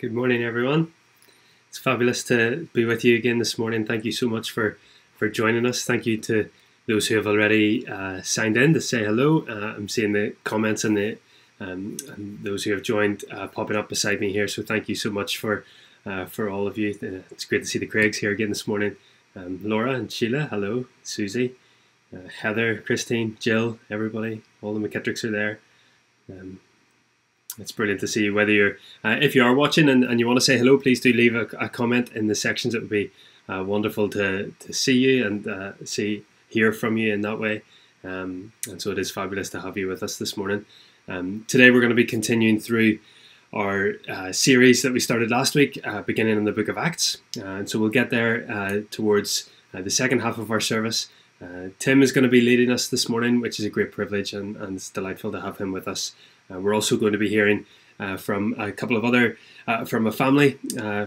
Good morning, everyone. It's fabulous to be with you again this morning. Thank you so much for, for joining us. Thank you to those who have already uh, signed in to say hello. Uh, I'm seeing the comments and the um, and those who have joined uh, popping up beside me here. So thank you so much for uh, for all of you. Uh, it's great to see the Craigs here again this morning. Um, Laura and Sheila, hello. Susie, uh, Heather, Christine, Jill, everybody. All the McKittricks are there. Um, it's brilliant to see whether you're, uh, if you are watching and, and you want to say hello, please do leave a, a comment in the sections. It would be uh, wonderful to, to see you and uh, see, hear from you in that way. Um, and so it is fabulous to have you with us this morning. Um, today we're going to be continuing through our uh, series that we started last week, uh, beginning in the book of Acts. Uh, and so we'll get there towards the second half of our service. Tim is going to be leading us this morning, which is a great privilege, and, and it's delightful to have him with us uh, we're also going to be hearing uh, from a couple of other, uh, from a family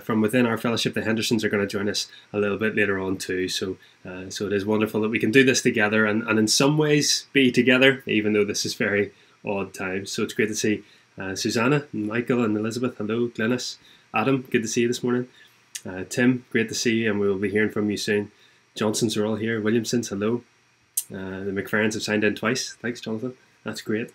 from within our fellowship. The Hendersons are going to join us a little bit later on too. So, so it is wonderful that we can do this together and, and in some ways be together, even though this is very odd times. So it's great to see uh, Susanna, and Michael, and Elizabeth. Hello, Glennis, Adam. Good to see you this morning. Uh, Tim, great to see you, and we will be hearing from you soon. Johnsons are all here. Williamsons, hello. Uh, the McFerrins have signed in twice. Thanks, Jonathan. That's great.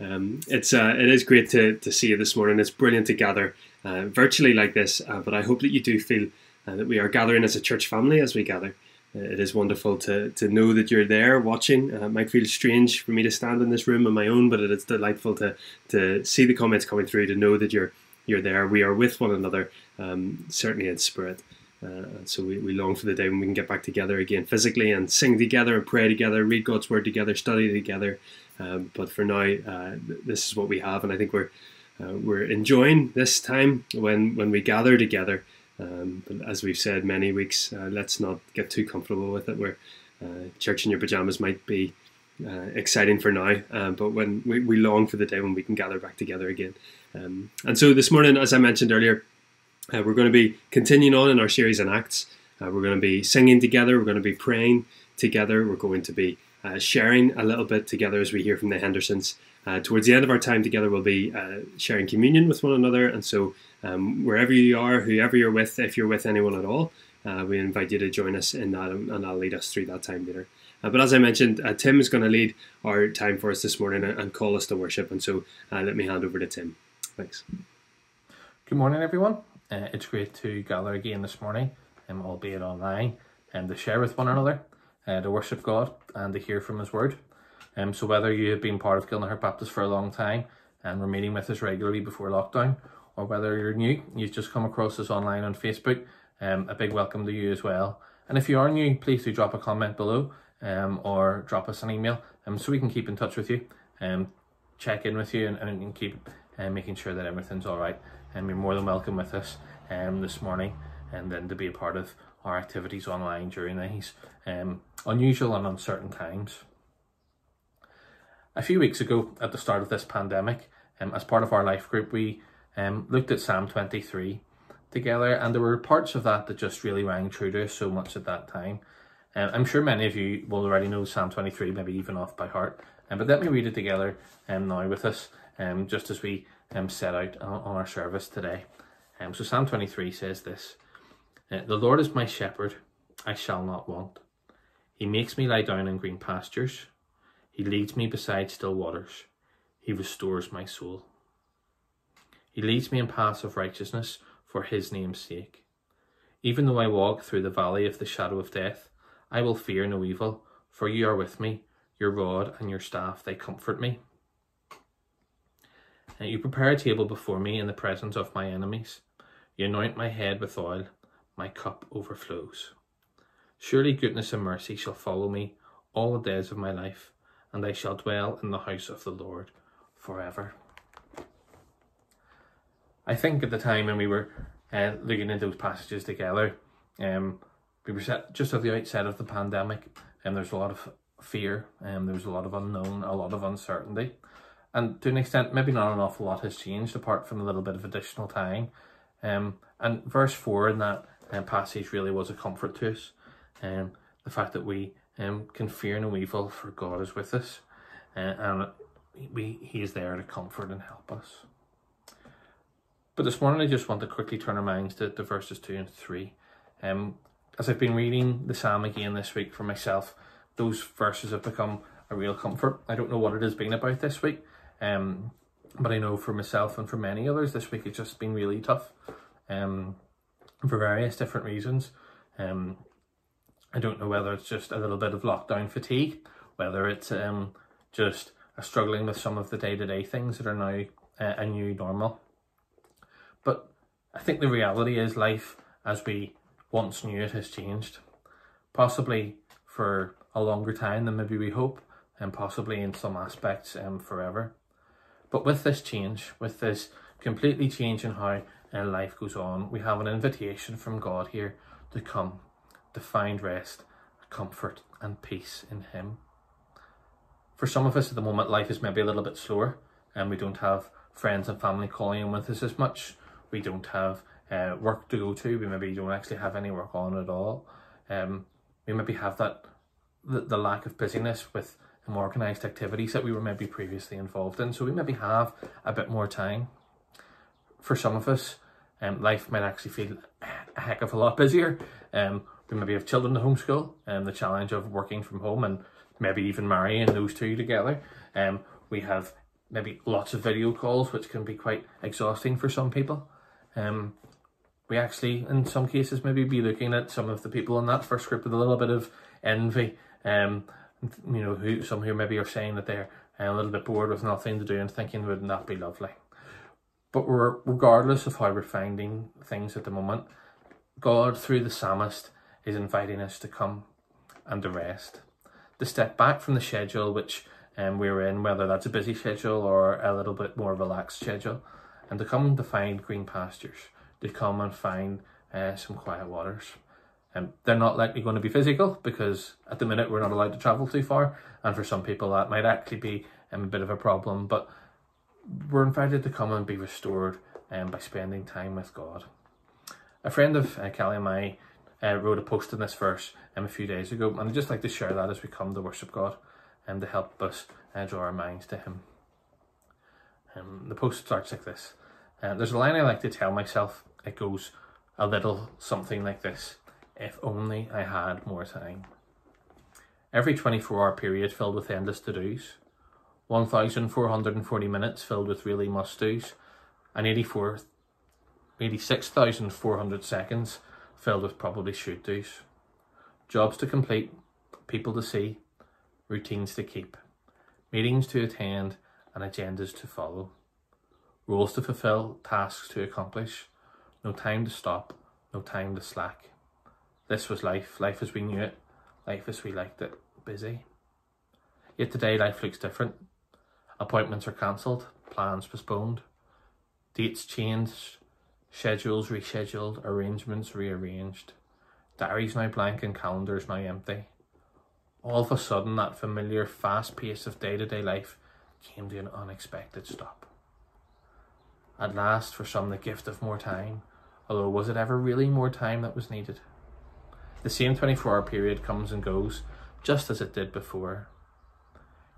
Um, it's uh, it is great to, to see you this morning. It's brilliant to gather uh, virtually like this, uh, but I hope that you do feel uh, that we are gathering as a church family as we gather. Uh, it is wonderful to, to know that you're there watching. Uh, it might feel strange for me to stand in this room on my own, but it is delightful to, to see the comments coming through, to know that you're you're there. We are with one another, um, certainly in spirit. Uh, so we, we long for the day when we can get back together again physically and sing together and pray together, read God's word together, study together, um, but for now, uh, this is what we have, and I think we're uh, we're enjoying this time when when we gather together. Um, but as we've said many weeks, uh, let's not get too comfortable with it. Where uh, church in your pajamas might be uh, exciting for now, uh, but when we, we long for the day when we can gather back together again. Um, and so this morning, as I mentioned earlier, we're going to be continuing on in our series in Acts. we're going to be singing together. We're going to be praying together. We're going to be uh, sharing a little bit together as we hear from the Hendersons. Uh, towards the end of our time together, we'll be uh, sharing communion with one another. And so, um, wherever you are, whoever you're with, if you're with anyone at all, uh, we invite you to join us in that, and I'll lead us through that time later. Uh, but as I mentioned, uh, Tim is going to lead our time for us this morning and, call us to worship. And so, let me hand over to Tim. Thanks. Good morning, everyone. it's great to gather again this morning, um, albeit online, and to share with one another uh, to worship God and to hear from His Word. Um, so whether you have been part of Gilnahirk Baptist for a long time and were meeting with us regularly before lockdown, or whether you're new, you've just come across us online on Facebook, um, a big welcome to you as well. And if you are new, please do drop a comment below um, or drop us an email um, so we can keep in touch with you, um, check in with you and, and keep uh, making sure that everything's all right. And you're more than welcome with us um, this morning and then to be a part of our activities online during these um, unusual and uncertain times. A few weeks ago, at the start of this pandemic, um, as part of our life group, we um, looked at Psalm 23 together, and there were parts of that that just really rang true to us so much at that time. Um, I'm sure many of you will already know Psalm 23, maybe even off by heart, um, but let me read it together um, now with us, um, just as we um, set out on, on our service today. Um, so Psalm 23 says this, uh, The Lord is my shepherd, I shall not want. He makes me lie down in green pastures. He leads me beside still waters. He restores my soul. He leads me in paths of righteousness for his name's sake. Even though I walk through the valley of the shadow of death, I will fear no evil, for you are with me. Your rod and your staff, they comfort me. And you prepare a table before me in the presence of my enemies. You anoint my head with oil, my cup overflows. Surely goodness and mercy shall follow me all the days of my life, and I shall dwell in the house of the Lord forever. I think at the time when we were uh, looking at those passages together, um, we were just at the outset of the pandemic, and there's a lot of fear, and um, there was a lot of unknown, a lot of uncertainty, and to an extent, maybe not an awful lot has changed apart from a little bit of additional time. Um, and verse four in that uh, passage really was a comfort to us um, the fact that we um, can fear no evil for God is with us uh, and we He is there to comfort and help us. But this morning I just want to quickly turn our minds to, to verses 2 and 3. Um, as I've been reading the psalm again this week for myself, those verses have become a real comfort. I don't know what it has been about this week, um, but I know for myself and for many others, this week it's just been really tough um, for various different reasons. Um, I don't know whether it's just a little bit of lockdown fatigue, whether it's um, just struggling with some of the day to day things that are now uh, a new normal. But I think the reality is life as we once knew it has changed, possibly for a longer time than maybe we hope, and possibly in some aspects um, forever. But with this change, with this completely change in how uh, life goes on, we have an invitation from God here to come, to find rest, comfort, and peace in Him. For some of us at the moment, life is maybe a little bit slower, and we don't have friends and family calling in with us as much. We don't have uh, work to go to. We maybe don't actually have any work on at all. Um, we maybe have that the, the lack of busyness with organised activities that we were maybe previously involved in. So we maybe have a bit more time. For some of us, um, life might actually feel a heck of a lot busier. Um, we maybe have children to homeschool and the challenge of working from home and maybe even marrying those two together. Um, we have maybe lots of video calls, which can be quite exhausting for some people. Um, we actually, in some cases, maybe be looking at some of the people in that first group with a little bit of envy. Um, you know, who some who maybe are saying that they're a little bit bored with nothing to do and thinking wouldn't that be lovely. But we're, regardless of how we're finding things at the moment, God through the psalmist is inviting us to come and to rest, to step back from the schedule which um, we're in, whether that's a busy schedule or a little bit more relaxed schedule, and to come to find green pastures, to come and find uh, some quiet waters. Um, they're not likely going to be physical because at the minute we're not allowed to travel too far, and for some people that might actually be um, a bit of a problem. But we're invited to come and be restored um, by spending time with God. A friend of uh, and I uh, wrote a post in this verse um, a few days ago, and I'd just like to share that as we come to worship God and to help us uh, draw our minds to Him. Um, the post starts like this. Uh, there's a line I like to tell myself. It goes a little something like this. If only I had more time. Every 24 hour period filled with endless to dos, 1,440 minutes filled with really must dos, and 84, 86,400 seconds filled with probably should dos. Jobs to complete, people to see, routines to keep, meetings to attend, and agendas to follow, rules to fulfill, tasks to accomplish, no time to stop, no time to slack. This was life, life as we knew it, life as we liked it, busy. Yet today life looks different. Appointments are cancelled, plans postponed, dates changed, schedules rescheduled, arrangements rearranged, diaries now blank and calendars now empty. All of a sudden, that familiar fast pace of day to day life came to an unexpected stop. At last, for some, the gift of more time, although was it ever really more time that was needed? The same 24 hour period comes and goes, just as it did before.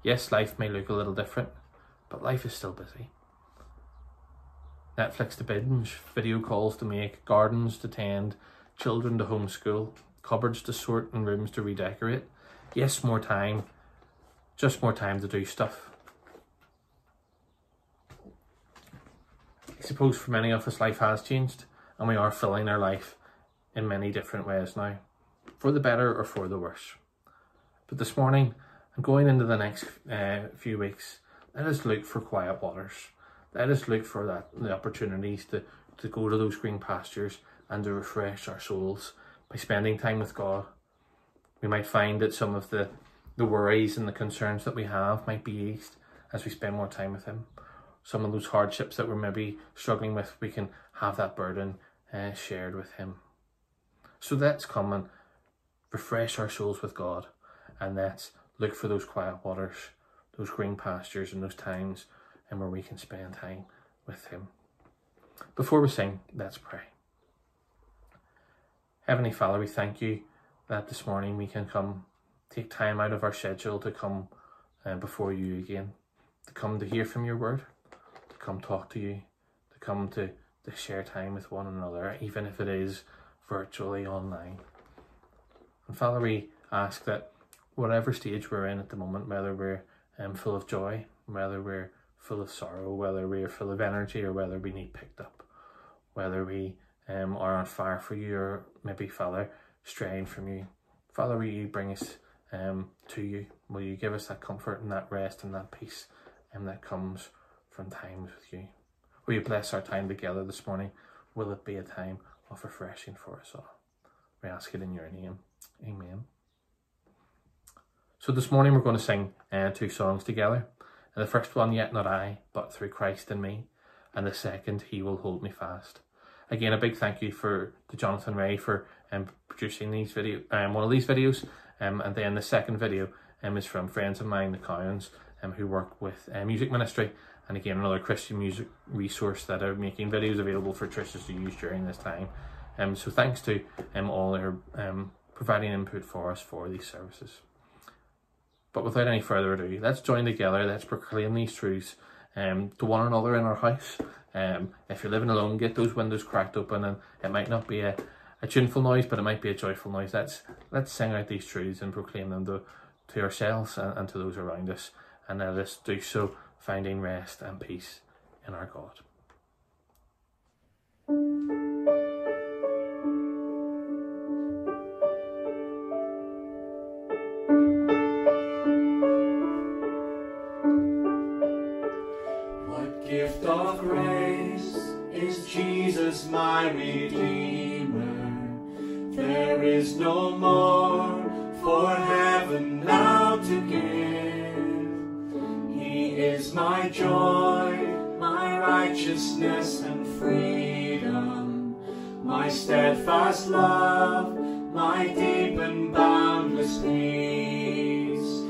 Yes, life may look a little different, but life is still busy. Netflix to binge, video calls to make, gardens to tend, children to homeschool, cupboards to sort and rooms to redecorate. Yes, more time, just more time to do stuff. I suppose for many of us life has changed and we are filling our life in many different ways now for the better or for the worse. But this morning, and going into the next uh, few weeks, let us look for quiet waters. Let us look for that the opportunities to, to go to those green pastures and to refresh our souls by spending time with God. We might find that some of the, the worries and the concerns that we have might be eased as we spend more time with Him. Some of those hardships that we're maybe struggling with, we can have that burden uh, shared with Him. So let's come and refresh our souls with God, and let's look for those quiet waters, those green pastures, and those times and where we can spend time with Him. Before we sing, let's pray. Heavenly Father, we thank you that this morning we can come, take time out of our schedule to come uh, before you again, to come to hear from your word, to come talk to you, to come to to share time with one another, even if it is virtually online. And Father, we ask that whatever stage we're in at the moment, whether we're um, full of joy, whether we're full of sorrow, whether we're full of energy, or whether we need picked up, whether we um, are on fire for you, or maybe, Father, straying from you. Father, will you bring us um, to you? Will you give us that comfort and that rest and that peace and that comes from times with you? Will you bless our time together this morning? Will it be a time of refreshing for us all? We ask it in your name. Amen. So this morning we're going to sing uh, two songs together. And the first one, Yet Not I, but Through Christ in Me. And the second, He Will Hold Me Fast. Again, a big thank you for to Jonathan Ray for um, producing these video, um, one of these videos. Um, and then the second video um, is from friends of mine, the Cowans, um, who work with uh, music ministry. And again, another Christian music resource that are making videos available for churches to use during this time. Um, so thanks to um, all who are um, providing input for us for these services. But without any further ado, let's join together, let's proclaim these truths um, to one another in our house. Um, if you're living alone, get those windows cracked open and it might not be a, a tuneful noise, but it might be a joyful noise. Let's, let's sing out these truths and proclaim them to, to ourselves and, and to those around us. And let us do so finding rest and peace in our God. My Redeemer? There is no more for heaven now to give. He is my joy, my righteousness and freedom, my steadfast love, my deep and boundless peace.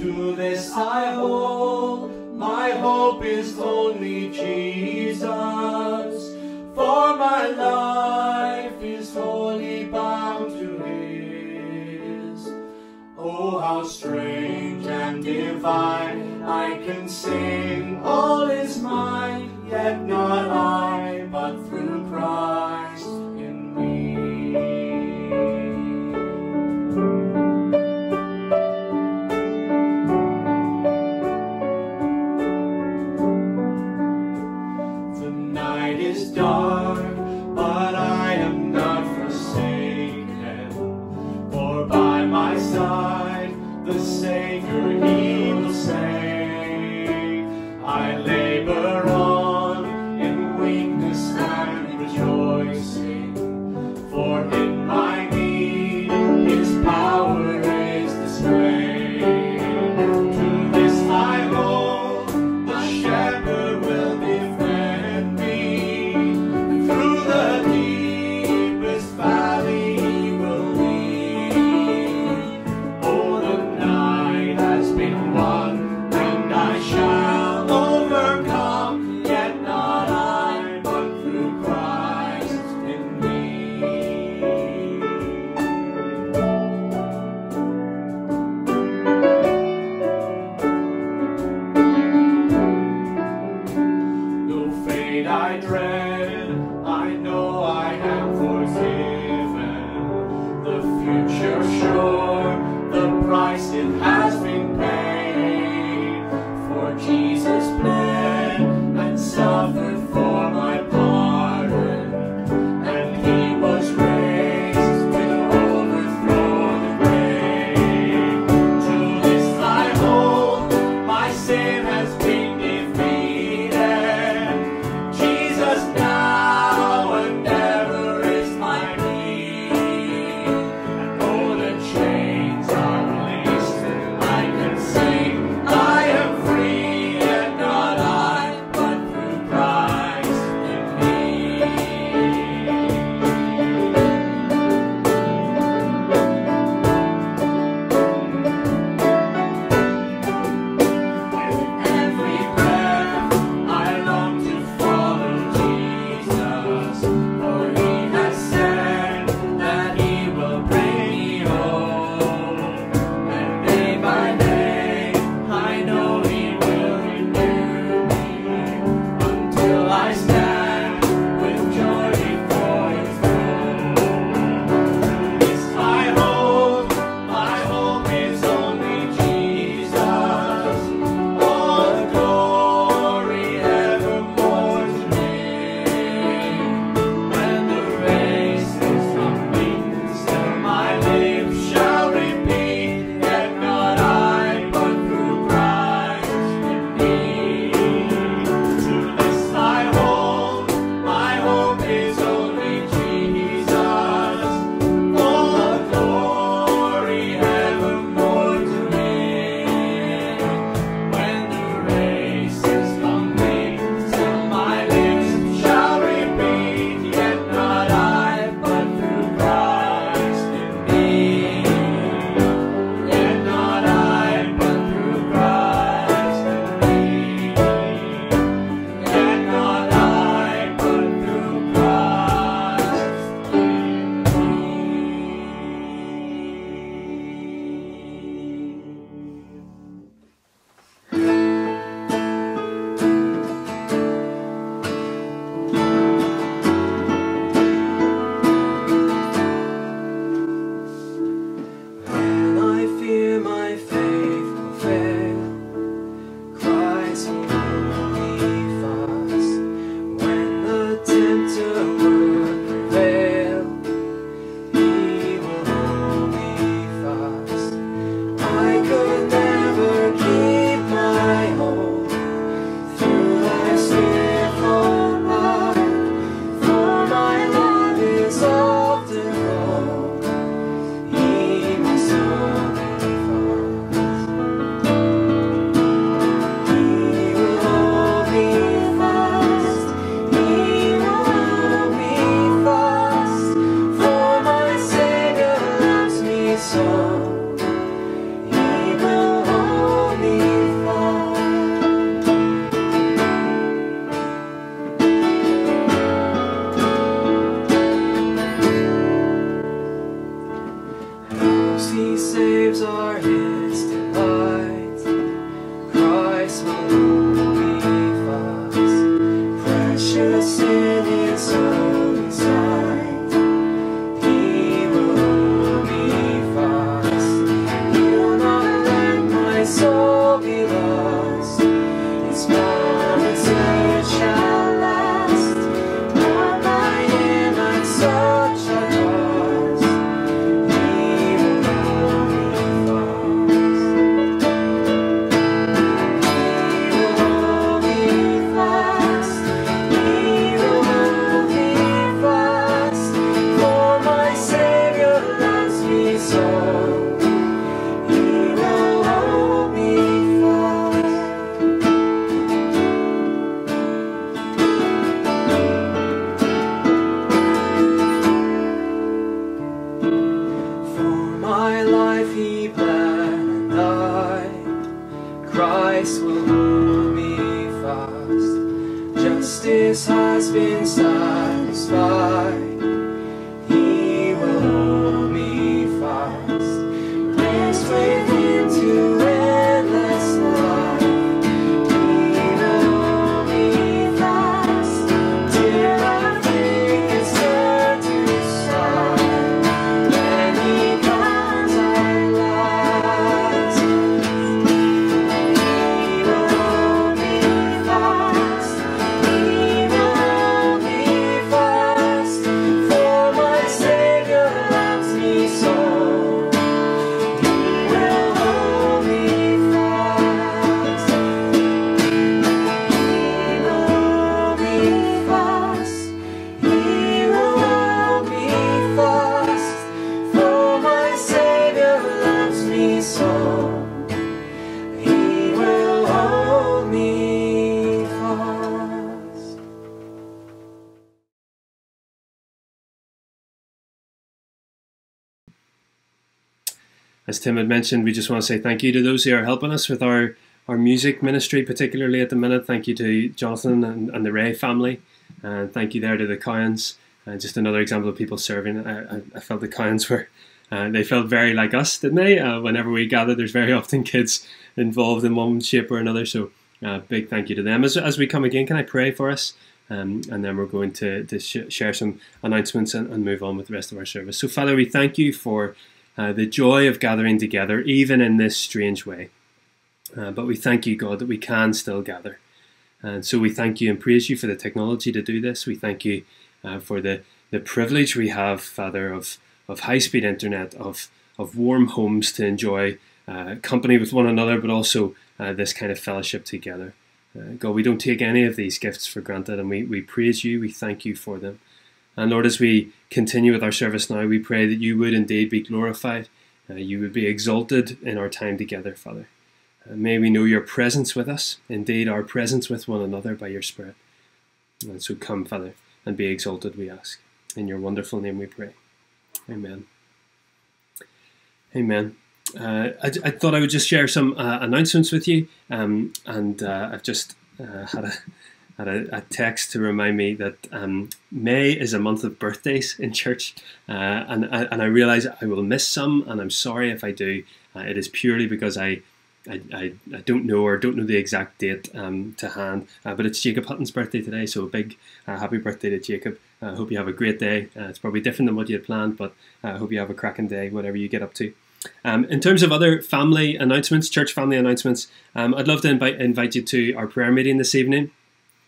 To this I hold, my hope is only Jesus. For my life is wholly bound to His. Oh, how strange and divine, I can sing, all is mine, yet not I, As Tim had mentioned, we just want to say thank you to those who are helping us with our, our music ministry, particularly at the minute. Thank you to Jonathan and, and the Ray family. And thank you there to the Coyans. Uh, just another example of people serving. I, I, felt the Coyans were, uh, they felt very like us, didn't they? Uh, whenever we gather, there's very often kids involved in one shape or another. So uh, big thank you to them. As, as we come again, can I pray for us? Um, and then we're going to, to sh- share some announcements and, and move on with the rest of our service. So, Father, we thank you for uh, the joy of gathering together, even in this strange way. Uh, but we thank you, God, that we can still gather. And so we thank you and praise you for the technology to do this. We thank you uh, for the, the privilege we have, Father, of, of high speed internet, of, of warm homes to enjoy uh, company with one another, but also uh, this kind of fellowship together. Uh, God, we don't take any of these gifts for granted, and we, we praise you, we thank you for them. And Lord, as we continue with our service now, we pray that you would indeed be glorified, uh, you would be exalted in our time together, Father. Uh, may we know your presence with us, indeed our presence with one another by your Spirit. And so come, Father, and be exalted, we ask. In your wonderful name we pray. Amen. Amen. Uh, I, I, thought I would just share some uh, announcements with you, um, and uh, I've just uh, had a had a, a, text to remind me that um, May is a month of birthdays in church, uh, and and I realise I will miss some, and I'm sorry if I do. Uh, it is purely because I. I, I, I, don't know or don't know the exact date um, to hand, but it's Jacob Hutton's birthday today, so a big happy birthday to Jacob. I hope you have a great day. it's probably different than what you had planned, but I hope you have a cracking day, whatever you get up to. Um, in terms of other family announcements, church family announcements, um, I'd love to invite, invite you to our prayer meeting this evening,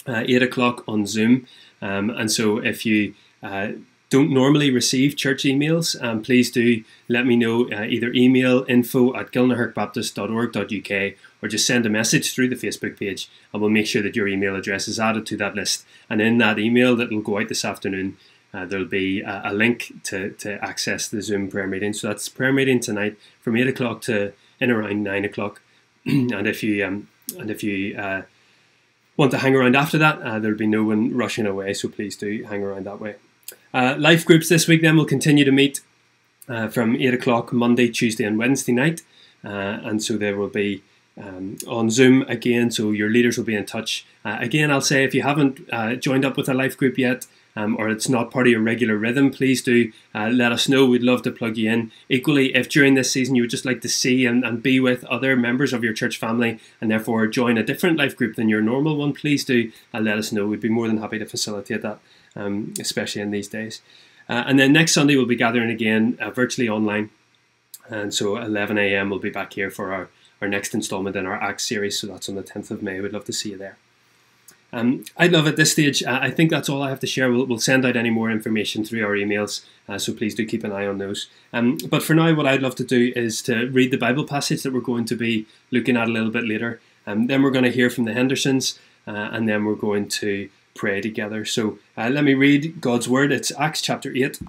uh, 8 o'clock on Zoom. Um, and so if you uh, don't normally receive church emails, um, please do let me know. Uh, either email info at gilnahirkbaptist.org.uk or just send a message through the Facebook page and we'll make sure that your email address is added to that list. And in that email that will go out this afternoon, uh, there'll be a, a, link to, to access the Zoom prayer meeting. So that's prayer meeting tonight from eight o'clock to in around nine o'clock. and if you um, and if you uh, want to hang around after that, uh, there'll be no one rushing away. So please do hang around that way. Uh, life groups this week then will continue to meet uh, from eight o'clock Monday, Tuesday, and Wednesday night, uh, and so there will be. Um, on Zoom again, so your leaders will be in touch. again, I'll say if you haven't joined up with a life group yet, um, or it's not part of your regular rhythm, please do uh, let us know. We'd love to plug you in. Equally, if during this season you would just like to see and, and be with other members of your church family and therefore join a different life group than your normal one, please do uh, let us know. We'd be more than happy to facilitate that, um, especially in these days. Uh, and then next Sunday, we'll be gathering again uh, virtually online. And so 11 a.m. we'll be back here for our, our next installment in our Acts series. So that's on the 10th of May. We'd love to see you there. Um, I'd love at this stage, uh, I think that's all I have to share. We'll, we'll send out any more information through our emails, uh, so please do keep an eye on those. Um, but for now, what I'd love to do is to read the Bible passage that we're going to be looking at a little bit later. Um, then we're going to hear from the Hendersons, uh, and then we're going to pray together. So uh, let me read God's Word. It's Acts chapter 8.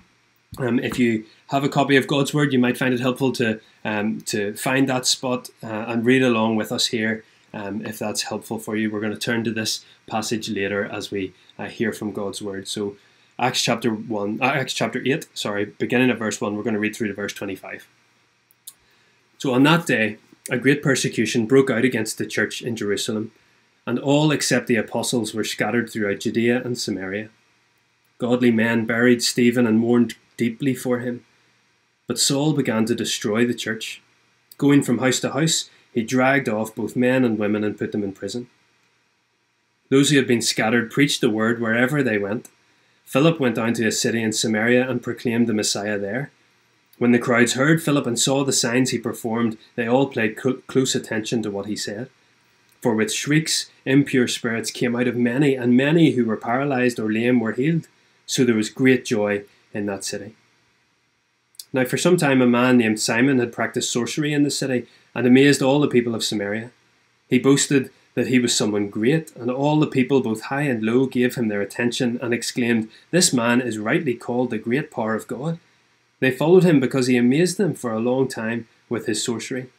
Um, if you have a copy of God's Word, you might find it helpful to, um, to find that spot uh, and read along with us here. Um, if that's helpful for you. We're going to turn to this passage later as we uh, hear from God's word. So, Acts chapter one, uh, Acts chapter eight, sorry, beginning at verse one. We're going to read through to verse twenty-five. So, on that day, a great persecution broke out against the church in Jerusalem, and all except the apostles were scattered throughout Judea and Samaria. Godly men buried Stephen and mourned deeply for him. But Saul began to destroy the church. Going from house to house, he dragged off both men and women and put them in prison. Those who had been scattered preached the word wherever they went. Philip went down to a city in Samaria and proclaimed the Messiah there. When the crowds heard Philip and saw the signs he performed, they all paid close attention to what he said. For with shrieks, impure spirits came out of many, and many who were paralyzed or lame were healed. So there was great joy in that city. Now, for some time, a man named Simon had practiced sorcery in the city and amazed all the people of Samaria. He boasted that he was someone great, and all the people, both high and low, gave him their attention and exclaimed, This man is rightly called the great power of God. They followed him because he amazed them for a long time with his sorcery.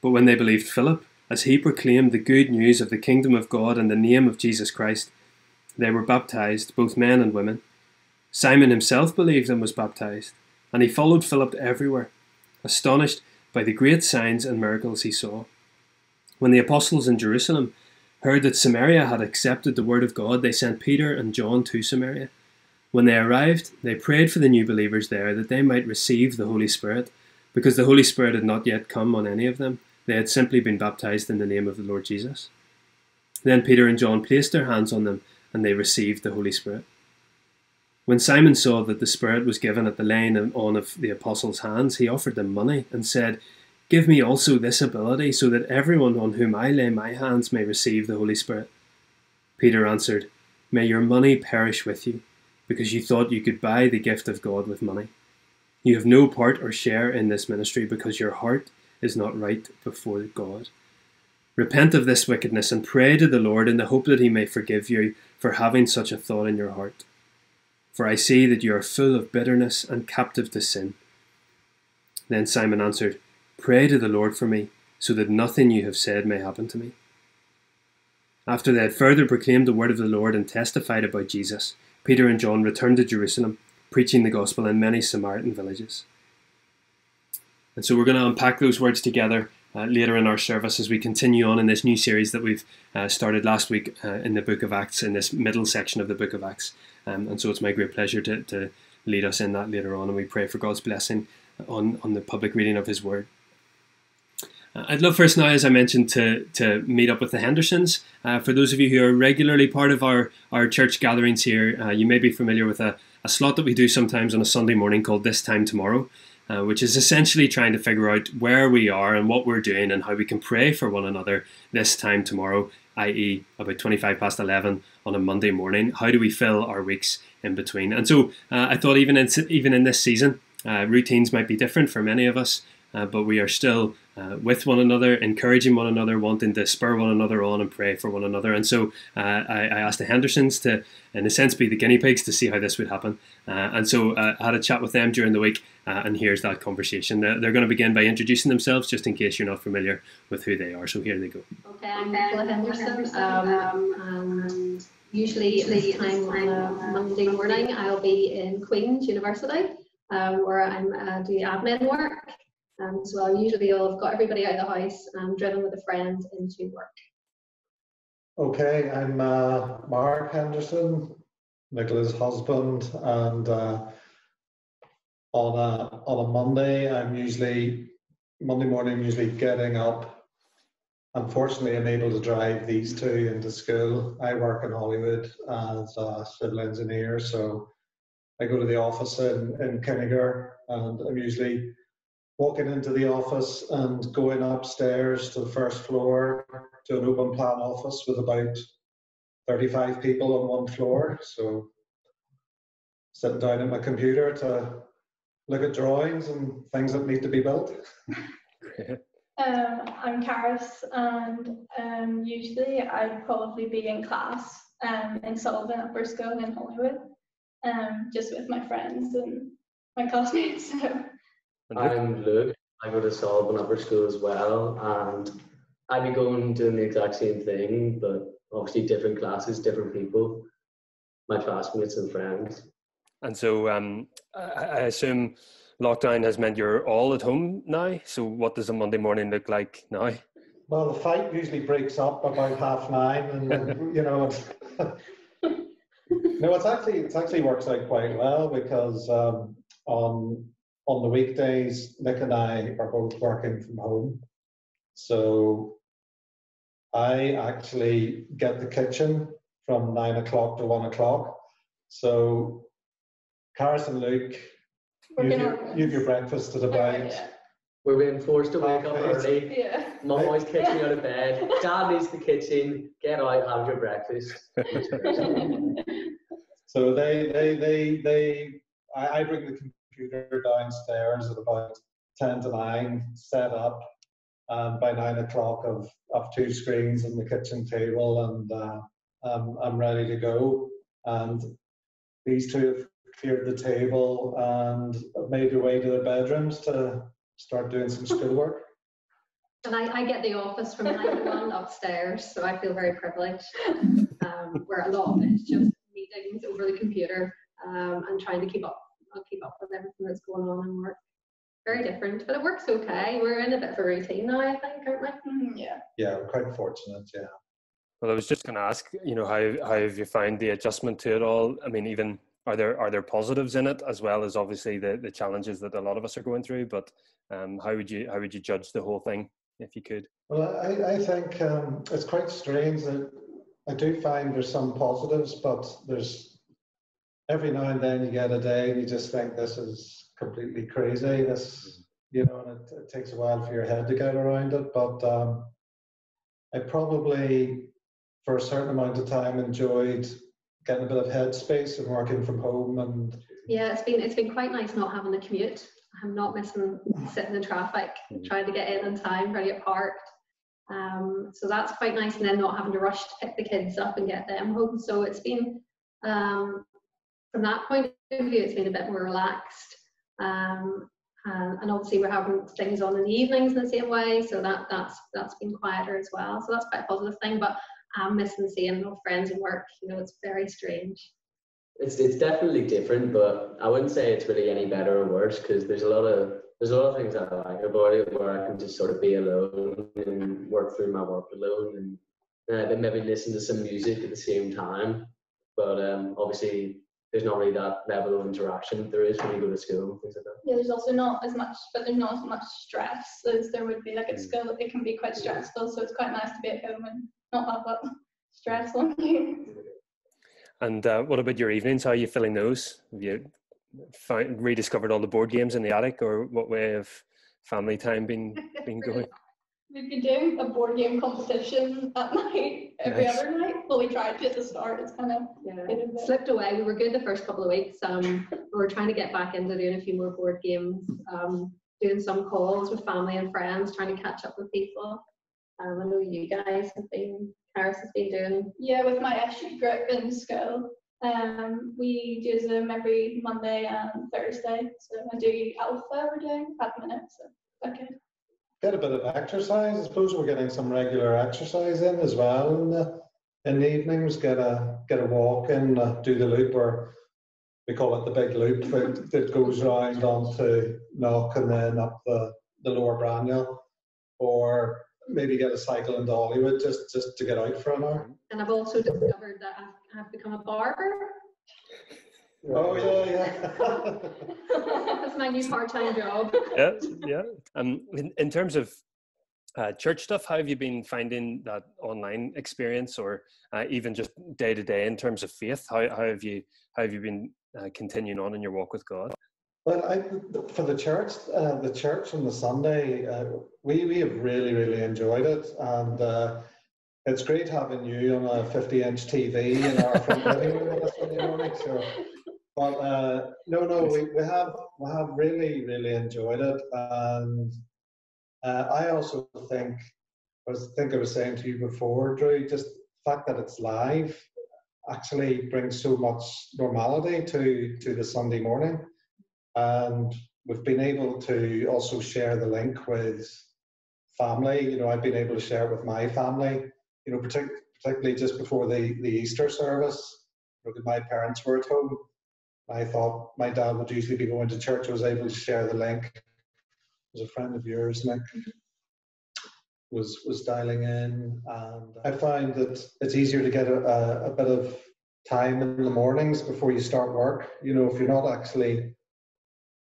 But when they believed Philip, as he proclaimed the good news of the kingdom of God in the name of Jesus Christ, they were baptized, both men and women. Simon himself believed and was baptized, and he followed Philip everywhere, astonished by the great signs and miracles he saw. When the apostles in Jerusalem heard that Samaria had accepted the word of God, they sent Peter and John to Samaria. When they arrived, they prayed for the new believers there that they might receive the Holy Spirit, because the Holy Spirit had not yet come on any of them. They had simply been baptized in the name of the Lord Jesus. Then Peter and John placed their hands on them, and they received the Holy Spirit. When Simon saw that the Spirit was given at the laying on of the apostles' hands, he offered them money and said, Give me also this ability, so that everyone on whom I lay my hands may receive the Holy Spirit. Peter answered, May your money perish with you, because you thought you could buy the gift of God with money. You have no part or share in this ministry, because your heart is not right before God. Repent of this wickedness and pray to the Lord in the hope that he may forgive you for having such a thought in your heart. For I see that you are full of bitterness and captive to sin. Then Simon answered, Pray to the Lord for me, so that nothing you have said may happen to me. After they had further proclaimed the word of the Lord and testified about Jesus, Peter and John returned to Jerusalem, preaching the gospel in many Samaritan villages. And so we're going to unpack those words together uh, later in our service as we continue on in this new series that we've uh, started last week uh, in the book of Acts, in this middle section of the book of Acts. Um, and so it's my great pleasure to, to lead us in that later on, and we pray for God's blessing on, on the public reading of His Word. Uh, I'd love first now, as I mentioned, to, to meet up with the Hendersons. Uh, for those of you who are regularly part of our, our church gatherings here, uh, you may be familiar with a, a slot that we do sometimes on a Sunday morning called This Time Tomorrow, uh, which is essentially trying to figure out where we are and what we're doing and how we can pray for one another this time tomorrow, i.e., about 25 past 11 on a Monday morning. How do we fill our weeks in between? And so uh, I thought even in, even in this season, uh, routines might be different for many of us, but we are still uh, with one another, encouraging one another, wanting to spur one another on and pray for one another. And so uh, I, I, asked the Hendersons to, in a sense, be the guinea pigs to see how this would happen. Uh, and so uh, I had a chat with them during the week, uh, and here's that conversation. They're, they're, going to begin by introducing themselves, just in case you're not familiar with who they are. So here they go. Okay, I'm Nicola Henderson. Um, and usually, this time on a Monday morning, I'll be in Queen's University, um, where I'm uh, doing admin work. Um, so I'll usually I'll have got everybody out of the house and driven with a friend into work. Okay, I'm uh, Mark Henderson, Nicola's husband, and uh, on a on a Monday, I'm usually Monday morning usually getting up. Unfortunately, I'm able to drive these two into school. I work in Holywood as a civil engineer, so I go to the office in in Kinnegar, and I'm usually walking into the office and going upstairs to the first floor to an open plan office with about 35 people on one floor. So sitting down at my computer to look at drawings and things that need to be built. um, I'm Karis and um, usually I'd probably be in class um, in Sullivan Upper School in Holywood, um, just with my friends and my classmates. So I'm Luke. I go to Sullivan Upper School as well, and I'd be going doing the exact same thing, but obviously different classes, different people, my classmates and friends. And so um, I assume lockdown has meant you're all at home now. So what does a Monday morning look like now? Well, the fight usually breaks up about half nine, and you know, it's, no, it's actually it's actually works out quite well because um, on on the weekdays, Nick and I are both working from home, so I actually get the kitchen from nine o'clock to one o'clock. So, Karis and Luke, you have, your, you have your breakfast at about. Yeah. We're being forced to wake up early. Yeah. Mum always kicks me out of bed. Dad needs the kitchen. Get out, have your breakfast. so they, they, they, they. I, I bring the computer downstairs at about ten to nine, set up, and by nine o'clock, I've, I've two screens on the kitchen table, and uh, I'm, I'm ready to go. And these two have cleared the table and made their way to their bedrooms to start doing some schoolwork. And I, I get the office from 9 to 1 upstairs, so I feel very privileged. Um, where a lot of it's just meetings over the computer um, and trying to keep up I'll keep up with everything that's going on in work. Very different, but it works okay. We're in a bit of a routine now, I think, aren't we? Mm, yeah. Yeah, we're quite fortunate, yeah. Well, I was just going to ask, you know, how how have you found the adjustment to it all? I mean, even are there are there positives in it as well as obviously the the challenges that a lot of us are going through? But um, how would you how would you judge the whole thing if you could? Well, I I think um, it's quite strange that I do find there's some positives, but there's every now and then you get a day and you just think this is completely crazy. This you know, and it, it takes a while for your head to get around it. But um, I probably for a certain amount of time enjoyed getting a bit of headspace and working from home and yeah it's been it's been quite nice not having to commute i'm not missing sitting in traffic mm. trying to get in on time trying to get parked um, so that's quite nice and then not having to rush to pick the kids up and get them home so it's been um, from that point of view it's been a bit more relaxed um, uh, and obviously we're having things on in the evenings in the same way so that that's that's been quieter as well so that's quite a positive thing but I'm missing seeing old friends and work. You know, it's very strange. It's it's definitely different, but I wouldn't say it's really any better or worse because there's a lot of there's a lot of things I like about it where I can just sort of be alone and work through my work alone and uh, then maybe listen to some music at the same time. But um, obviously, there's not really that level of interaction there is when you go to school and things like that. Yeah, there's also not as much, but there's not as much stress as there would be like at mm. school. It can be quite stressful, so it's quite nice to be at home and not have that stress on you. And uh, what about your evenings? How are you filling those? Have you find, rediscovered all the board games in the attic, or what way of family time been been going? We've been doing a board game competition at night every nice. other night. Well, we tried to at the start. It's kind of yeah. slipped away. We were good the first couple of weeks. Um, we were trying to get back into doing a few more board games, um, doing some calls with family and friends, trying to catch up with people. Um, I know you guys have been, Karis has been doing. Yeah, with my SU group in school. Um, we do Zoom every Monday and Thursday. So I do Alpha we're doing at the minute. So okay. Get a bit of exercise. I suppose we're getting some regular exercise in as well in the in the evenings. Get a get a walk in, uh, do the loop or we call it the big loop that, that goes round onto Knock and then up the, the lower Braniel. Or maybe get a cycle into Holywood just just to get out for an hour. And I've also discovered that I've become a barber. Oh yeah, yeah. That's my new part-time job. Yeah, yeah. Um, in, in terms of uh, church stuff, how have you been finding that online experience, or uh, even just day to day in terms of faith? How, how have you how have you been uh, continuing on in your walk with God? Well, I, for the church, uh, the church on the Sunday, uh, we we have really really enjoyed it, and uh, it's great having you on a 50-inch TV in our front living room on a Sunday morning. So, but uh, no, no, we, we have we have really really enjoyed it, and uh, I also think I was think I was saying to you before, Drew, just the fact that it's live actually brings so much normality to to the Sunday morning and we've been able to also share the link with family. You know, I've been able to share it with my family. You know, partic- particularly just before the, the Easter service, you know, my parents were at home. I thought my dad would usually be going to church. I was able to share the link. As a friend of yours, Nick. Mm-hmm. was was dialing in, and I find that it's easier to get a, a, bit of time in the mornings before you start work. You know, if you're not actually,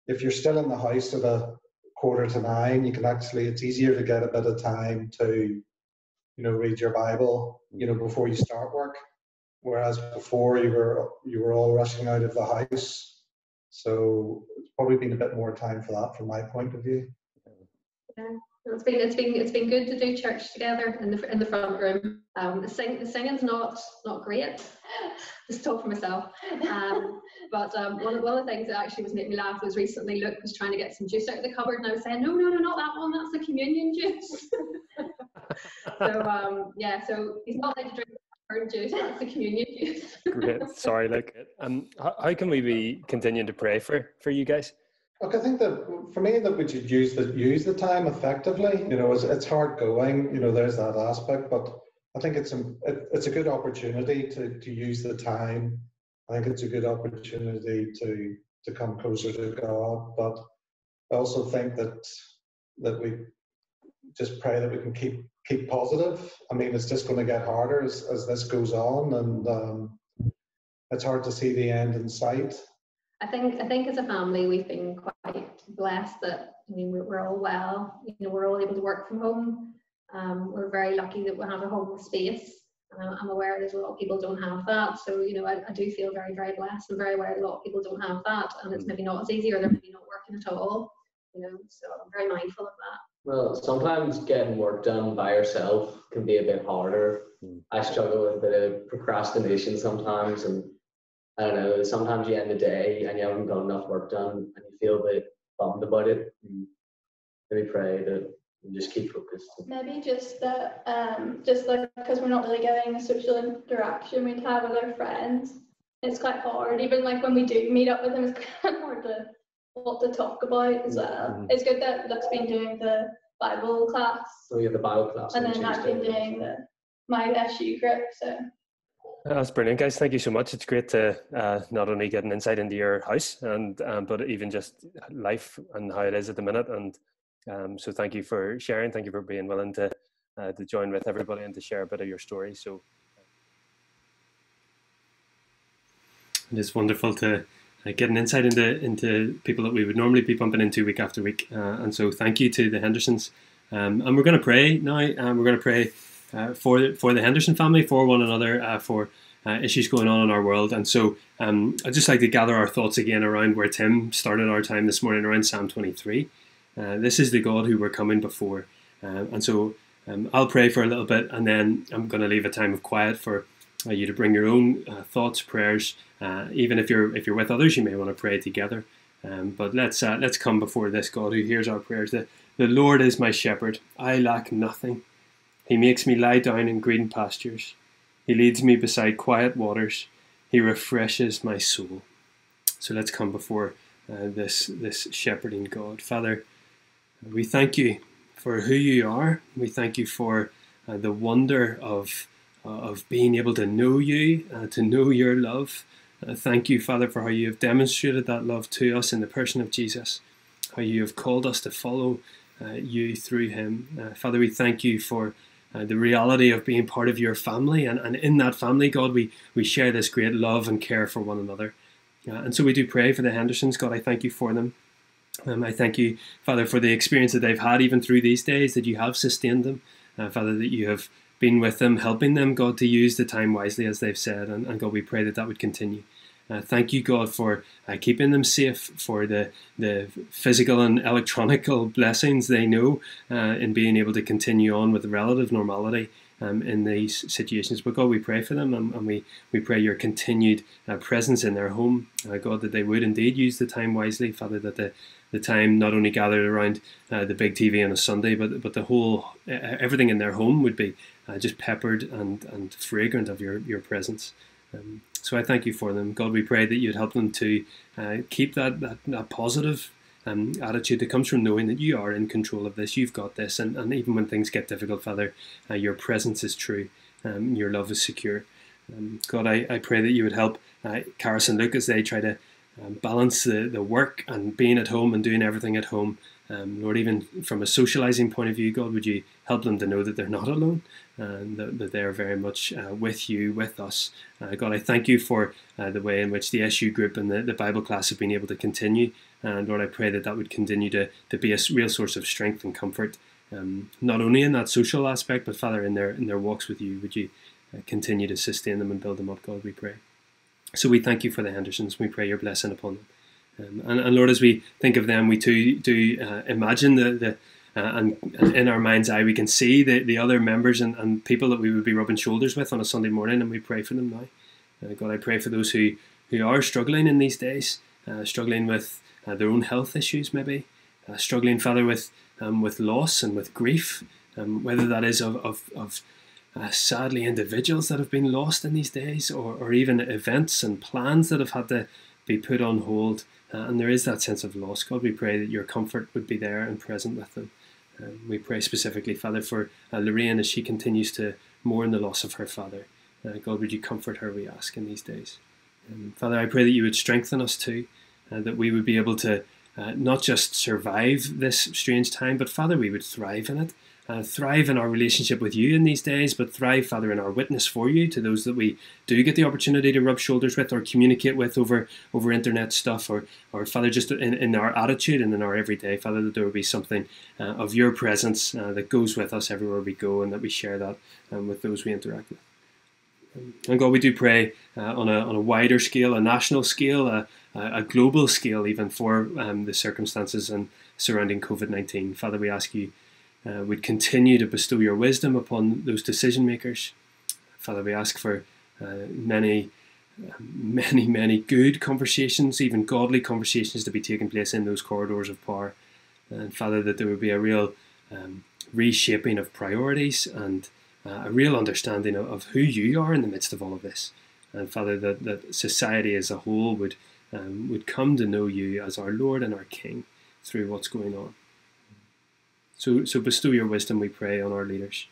if you're still in the house at a quarter to nine, you can actually, it's easier to get a bit of time to, you know, read your Bible, you know, before you start work. Whereas before you were you were all rushing out of the house, so it's probably been a bit more time for that from my point of view. Yeah. It's been it's been it's been good to do church together in the in the front room. Um, the sing the singing's not not great. Just talk for myself. Um, but um, one of one of the things that actually was making me laugh was recently Luke was trying to get some juice out of the cupboard, and I was saying, no, no, no, not that one. That's the communion juice. so um, yeah, so he's not allowed to drink current juice. That's the communion juice. Great. Sorry, Luke. Um, how, how can we be continuing to pray for for you guys? Look, I think that for me that we should use the use the time effectively. You know, it's, it's hard going. You know, there's that aspect, but I think it's a it, it's a good opportunity to to use the time. I think it's a good opportunity to to come closer to God. But I also think that that we just pray that we can keep keep positive. I mean, it's just going to get harder as as this goes on, and um, it's hard to see the end in sight. I think I think as a family we've been quite blessed that I mean we're, we're all well. You know, we're all able to work from home. Um, we're very lucky that we have a home space. Uh, I'm aware there's a lot of people don't have that. So you know, I, I do feel very very blessed and very aware a lot of people don't have that, and it's maybe not as easy or they're maybe not working at all. You know, so I'm very mindful of that. Well, sometimes getting work done by yourself can be a bit harder. Mm. I struggle with a bit of procrastination sometimes, and I don't know, sometimes you end the day and you haven't got enough work done and you feel a bit bummed about it. And maybe pray that you just keep focused. Maybe just that, um, just like because we're not really getting a social interaction we'd have with our friends, it's quite hard. Even like when we do meet up with them, it's kind of hard to what to talk about as well. Mm-hmm. It's good that Luke's been doing the Bible class. Oh yeah, the Bible class. And then I've been doing the my SU group, so that's brilliant, guys. Thank you so much. It's great to uh, not only get an insight into your house, and um, but even just life and how it is at the minute. And um, so, thank you for sharing. Thank you for being willing to uh, to join with everybody and to share a bit of your story. So, it is wonderful to uh, get an insight into into people that we would normally be bumping into week after week. Uh, and so, thank you to the Hendersons. Um, and we're going to pray now. Um, we're going to pray uh, for for the Henderson family, for one another, uh, for uh, issues going on in our world. And so um, I'd just like to gather our thoughts again around where Tim started our time this morning, around Psalm 23. Uh, this is the God who we're coming before. And so um, I'll pray for a little bit, and then I'm going to leave a time of quiet for uh, you to bring your own thoughts, prayers. even if you're if you're with others, you may want to pray together. Um, but let's let's come before this God who hears our prayers. The, the Lord is my shepherd; I lack nothing. He makes me lie down in green pastures. He leads me beside quiet waters. He refreshes my soul. So let's come before uh, this this shepherding God, Father. We thank you for who you are. We thank you for uh, the wonder of uh, of being able to know you, uh, to know your love. Uh, thank you, Father, for how you have demonstrated that love to us in the person of Jesus. How you have called us to follow uh, you through Him, Father. We thank you for uh, the reality of being part of your family. And, and in that family, God, we, we share this great love and care for one another. Uh, and so we do pray for the Hendersons. God, I thank you for them. Um, I thank you, Father, for the experience that they've had even through these days, that you have sustained them. Uh, Father, that you have been with them, helping them, God, to use the time wisely, as they've said. And, and God, we pray that that would continue. Uh, thank you, God, for uh, keeping them safe, for the, the physical and electronical blessings they know uh, in being able to continue on with relative normality um, in these situations. But God, we pray for them and, and we, we pray your continued uh, presence in their home. Uh, God, that they would indeed use the time wisely, Father, that the, the time not only gathered around uh, the big TV on a Sunday, but, but the whole, everything in their home would be just peppered and, and fragrant of your, your presence. Um, so I thank you for them. God, we pray that you'd help them to uh, keep that, that, that positive um, attitude that comes from knowing that you are in control of this, you've got this, and, and even when things get difficult, Father, uh, your presence is true, um, your love is secure. Um, God, I, I pray that you would help uh, Karis and Luke as they try to um, balance the, the work and being at home and doing everything at home Um, Lord, even from a socializing point of view, God, would you help them to know that they're not alone and that, that they're very much uh, with you, with us. Uh, God, I thank you for uh, the way in which the SU group and the, the Bible class have been able to continue. And Lord, I pray that that would continue to, to be a real source of strength and comfort, um, not only in that social aspect, but Father, in their in their walks with you. Would you uh, continue to sustain them and build them up, God? We pray. So we thank you for the Hendersons. We pray your blessing upon them. Um, and, and, Lord, as we think of them, we too do uh, imagine the, the uh, and, and, in our mind's eye, we can see the, the other members and, and people that we would be rubbing shoulders with on a Sunday morning, and we pray for them now. Uh, God, I pray for those who, who are struggling in these days, uh, struggling with uh, their own health issues, maybe, uh, struggling, Father, with um, with loss and with grief, um, whether that is of, of, of sadly individuals that have been lost in these days, or, or even events and plans that have had to be put on hold. Uh, and there is that sense of loss. God, we pray that your comfort would be there and present with them. Um, we pray specifically, Father, for uh, Lorraine as she continues to mourn the loss of her father. Uh, God, would you comfort her, we ask, in these days. Um, Father, I pray that you would strengthen us too, uh, that we would be able to uh, not just survive this strange time, but Father, we would thrive in it uh, thrive in our relationship with you in these days, but thrive, Father, in our witness for you to those that we do get the opportunity to rub shoulders with or communicate with over over internet stuff, or or Father, just in, in our attitude and in our everyday, Father, that there will be something uh, of your presence uh, that goes with us everywhere we go, and that we share that um, with those we interact with. And God, we do pray uh, on, a, on a wider scale, a national scale, a, a global scale, even for um, the circumstances and surrounding COVID 19. Father, we ask you uh, would continue to bestow your wisdom upon those decision makers. Father, we ask for uh, many, many, many good conversations, even godly conversations to be taking place in those corridors of power. And Father, that there would be a real um, reshaping of priorities and uh, a real understanding of, of, who you are in the midst of all of this. And Father, that, that society as a whole would, um, would come to know you as our Lord and our King through what's going on. So, so bestow your wisdom, we pray, on our leaders.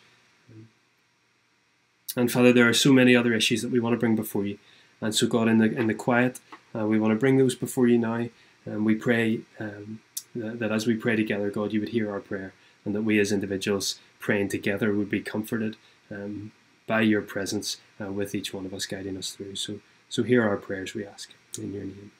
And Father, there are so many other issues that we want to bring before you. And so, God, in the in the quiet, uh, we want to bring those before you now. And we pray um, that, that, as we pray together, God, you would hear our prayer, and that we as individuals praying together would be comforted um, by your presence uh, with each one of us guiding us through. So, so hear our prayers, we ask in your name.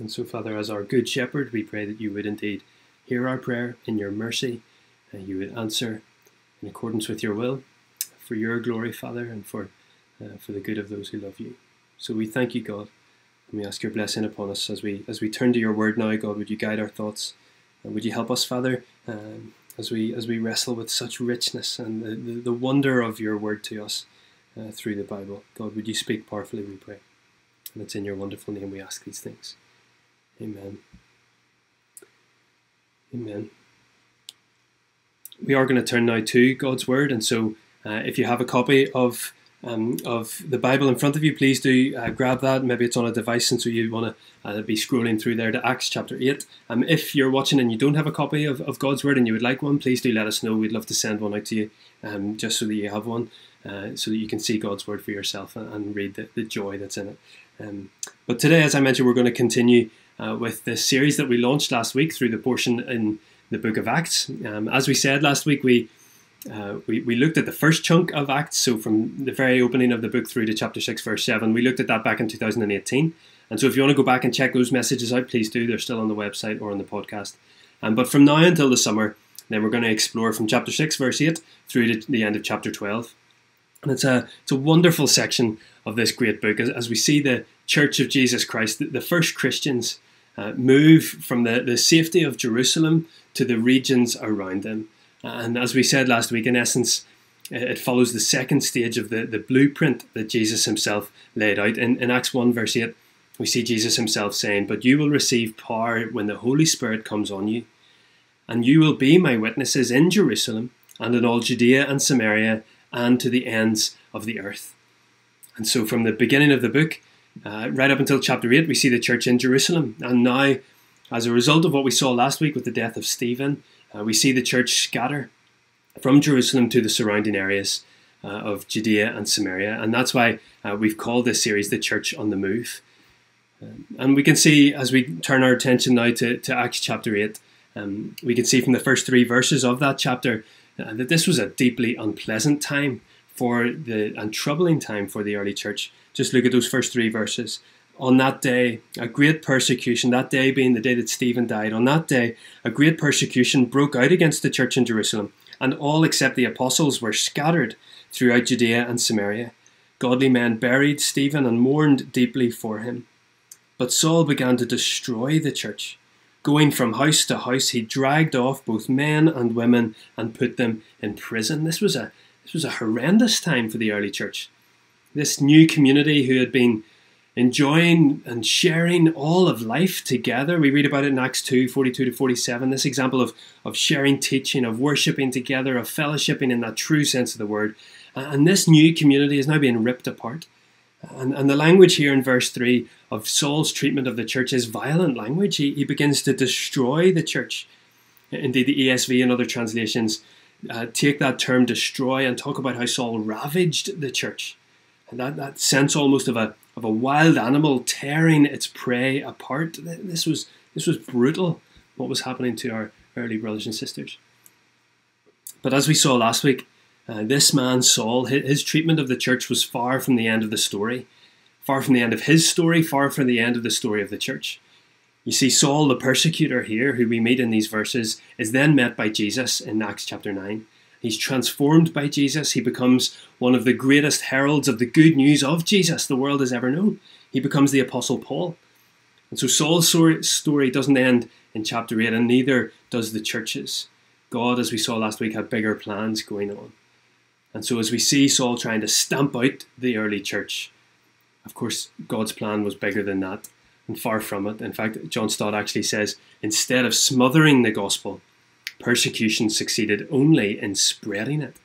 And so, Father, as our good shepherd, we pray that you would indeed hear our prayer in your mercy, and you would answer in accordance with your will, for your glory, Father, and for, uh, for the good of those who love you. So we thank you, God, and we ask your blessing upon us as we as we turn to your word now, God. Would you guide our thoughts? And would you help us, Father, um, as we as we wrestle with such richness and the, the, the wonder of your word to us uh, through the Bible? God, would you speak powerfully? We pray, and it's in your wonderful name we ask these things. Amen. Amen. We are going to turn now to God's Word, and so uh, if you have a copy of um, of the Bible in front of you, please do uh, grab that. Maybe it's on a device, and so you want to uh, be scrolling through there to Acts chapter 8. Um, if you're watching and you don't have a copy of, of God's Word and you would like one, please do let us know. We'd love to send one out to you um, just so that you have one, uh, so that you can see God's Word for yourself and, and read the, the, joy that's in it. Um, but today, as I mentioned, we're going to continue uh, with the series that we launched last week through the portion in the book of Acts. Um, as we said last week, we, uh, we, we looked at the first chunk of Acts, so from the very opening of the book through to chapter 6, verse 7. We looked at that back in 2018. And so if you want to go back and check those messages out, please do. They're still on the website or on the podcast. Um, but from now until the summer, then we're going to explore from chapter 6, verse 8, through to the end of chapter 12. And it's a, it's a wonderful section of this great book as, as we see the, church of Jesus Christ, the, the first Christians, uh, move from the, the safety of Jerusalem to the regions around them. And as we said last week, in essence, it follows the second stage of the, the blueprint that Jesus himself laid out. In, in Acts 1, verse 8, we see Jesus himself saying, But you will receive power when the Holy Spirit comes on you, and you will be my witnesses in Jerusalem and in all Judea and Samaria and to the ends of the earth. And so, from the beginning of the book, uh, right up until chapter 8, we see the church in Jerusalem. And now, as a result of what we saw last week with the death of Stephen, uh, we see the church scatter from Jerusalem to the surrounding areas uh, of Judea and Samaria. And that's why uh, we've called this series The Church on the Move. Um, and we can see as we turn our attention now to, to Acts chapter 8, um, we can see from the first three verses of that chapter uh, that this was a deeply unpleasant time for the and troubling time for the early church. Just look at those first three verses. On that day, a great persecution, that day being the day that Stephen died, on that day, a great persecution broke out against the church in Jerusalem, and all except the apostles were scattered throughout Judea and Samaria. Godly men buried Stephen and mourned deeply for him. But Saul began to destroy the church. Going from house to house, he dragged off both men and women and put them in prison. This was a this was a horrendous time for the early church. This new community who had been enjoying and sharing all of life together. We read about it in Acts 2 42 to 47. This example of, of sharing teaching, of worshipping together, of fellowshipping in that true sense of the word. And this new community is now being ripped apart. And, and the language here in verse 3 of Saul's treatment of the church is violent language. He, he begins to destroy the church. Indeed, the ESV and other translations uh, take that term destroy and talk about how Saul ravaged the church. That, that sense almost of a, of a wild animal tearing its prey apart. This was, this was brutal, what was happening to our early brothers and sisters. But as we saw last week, uh, this man, Saul, his, his treatment of the church was far from the end of the story, far from the end of his story, far from the end of the story of the church. You see, Saul, the persecutor here, who we meet in these verses, is then met by Jesus in Acts chapter 9. He's transformed by Jesus. He becomes one of the greatest heralds of the good news of Jesus the world has ever known. He becomes the Apostle Paul. And so Saul's story doesn't end in chapter 8, and neither does the church's. God, as we saw last week, had bigger plans going on. And so, as we see Saul trying to stamp out the early church, of course, God's plan was bigger than that and far from it. In fact, John Stott actually says instead of smothering the gospel, persecution succeeded only in spreading it.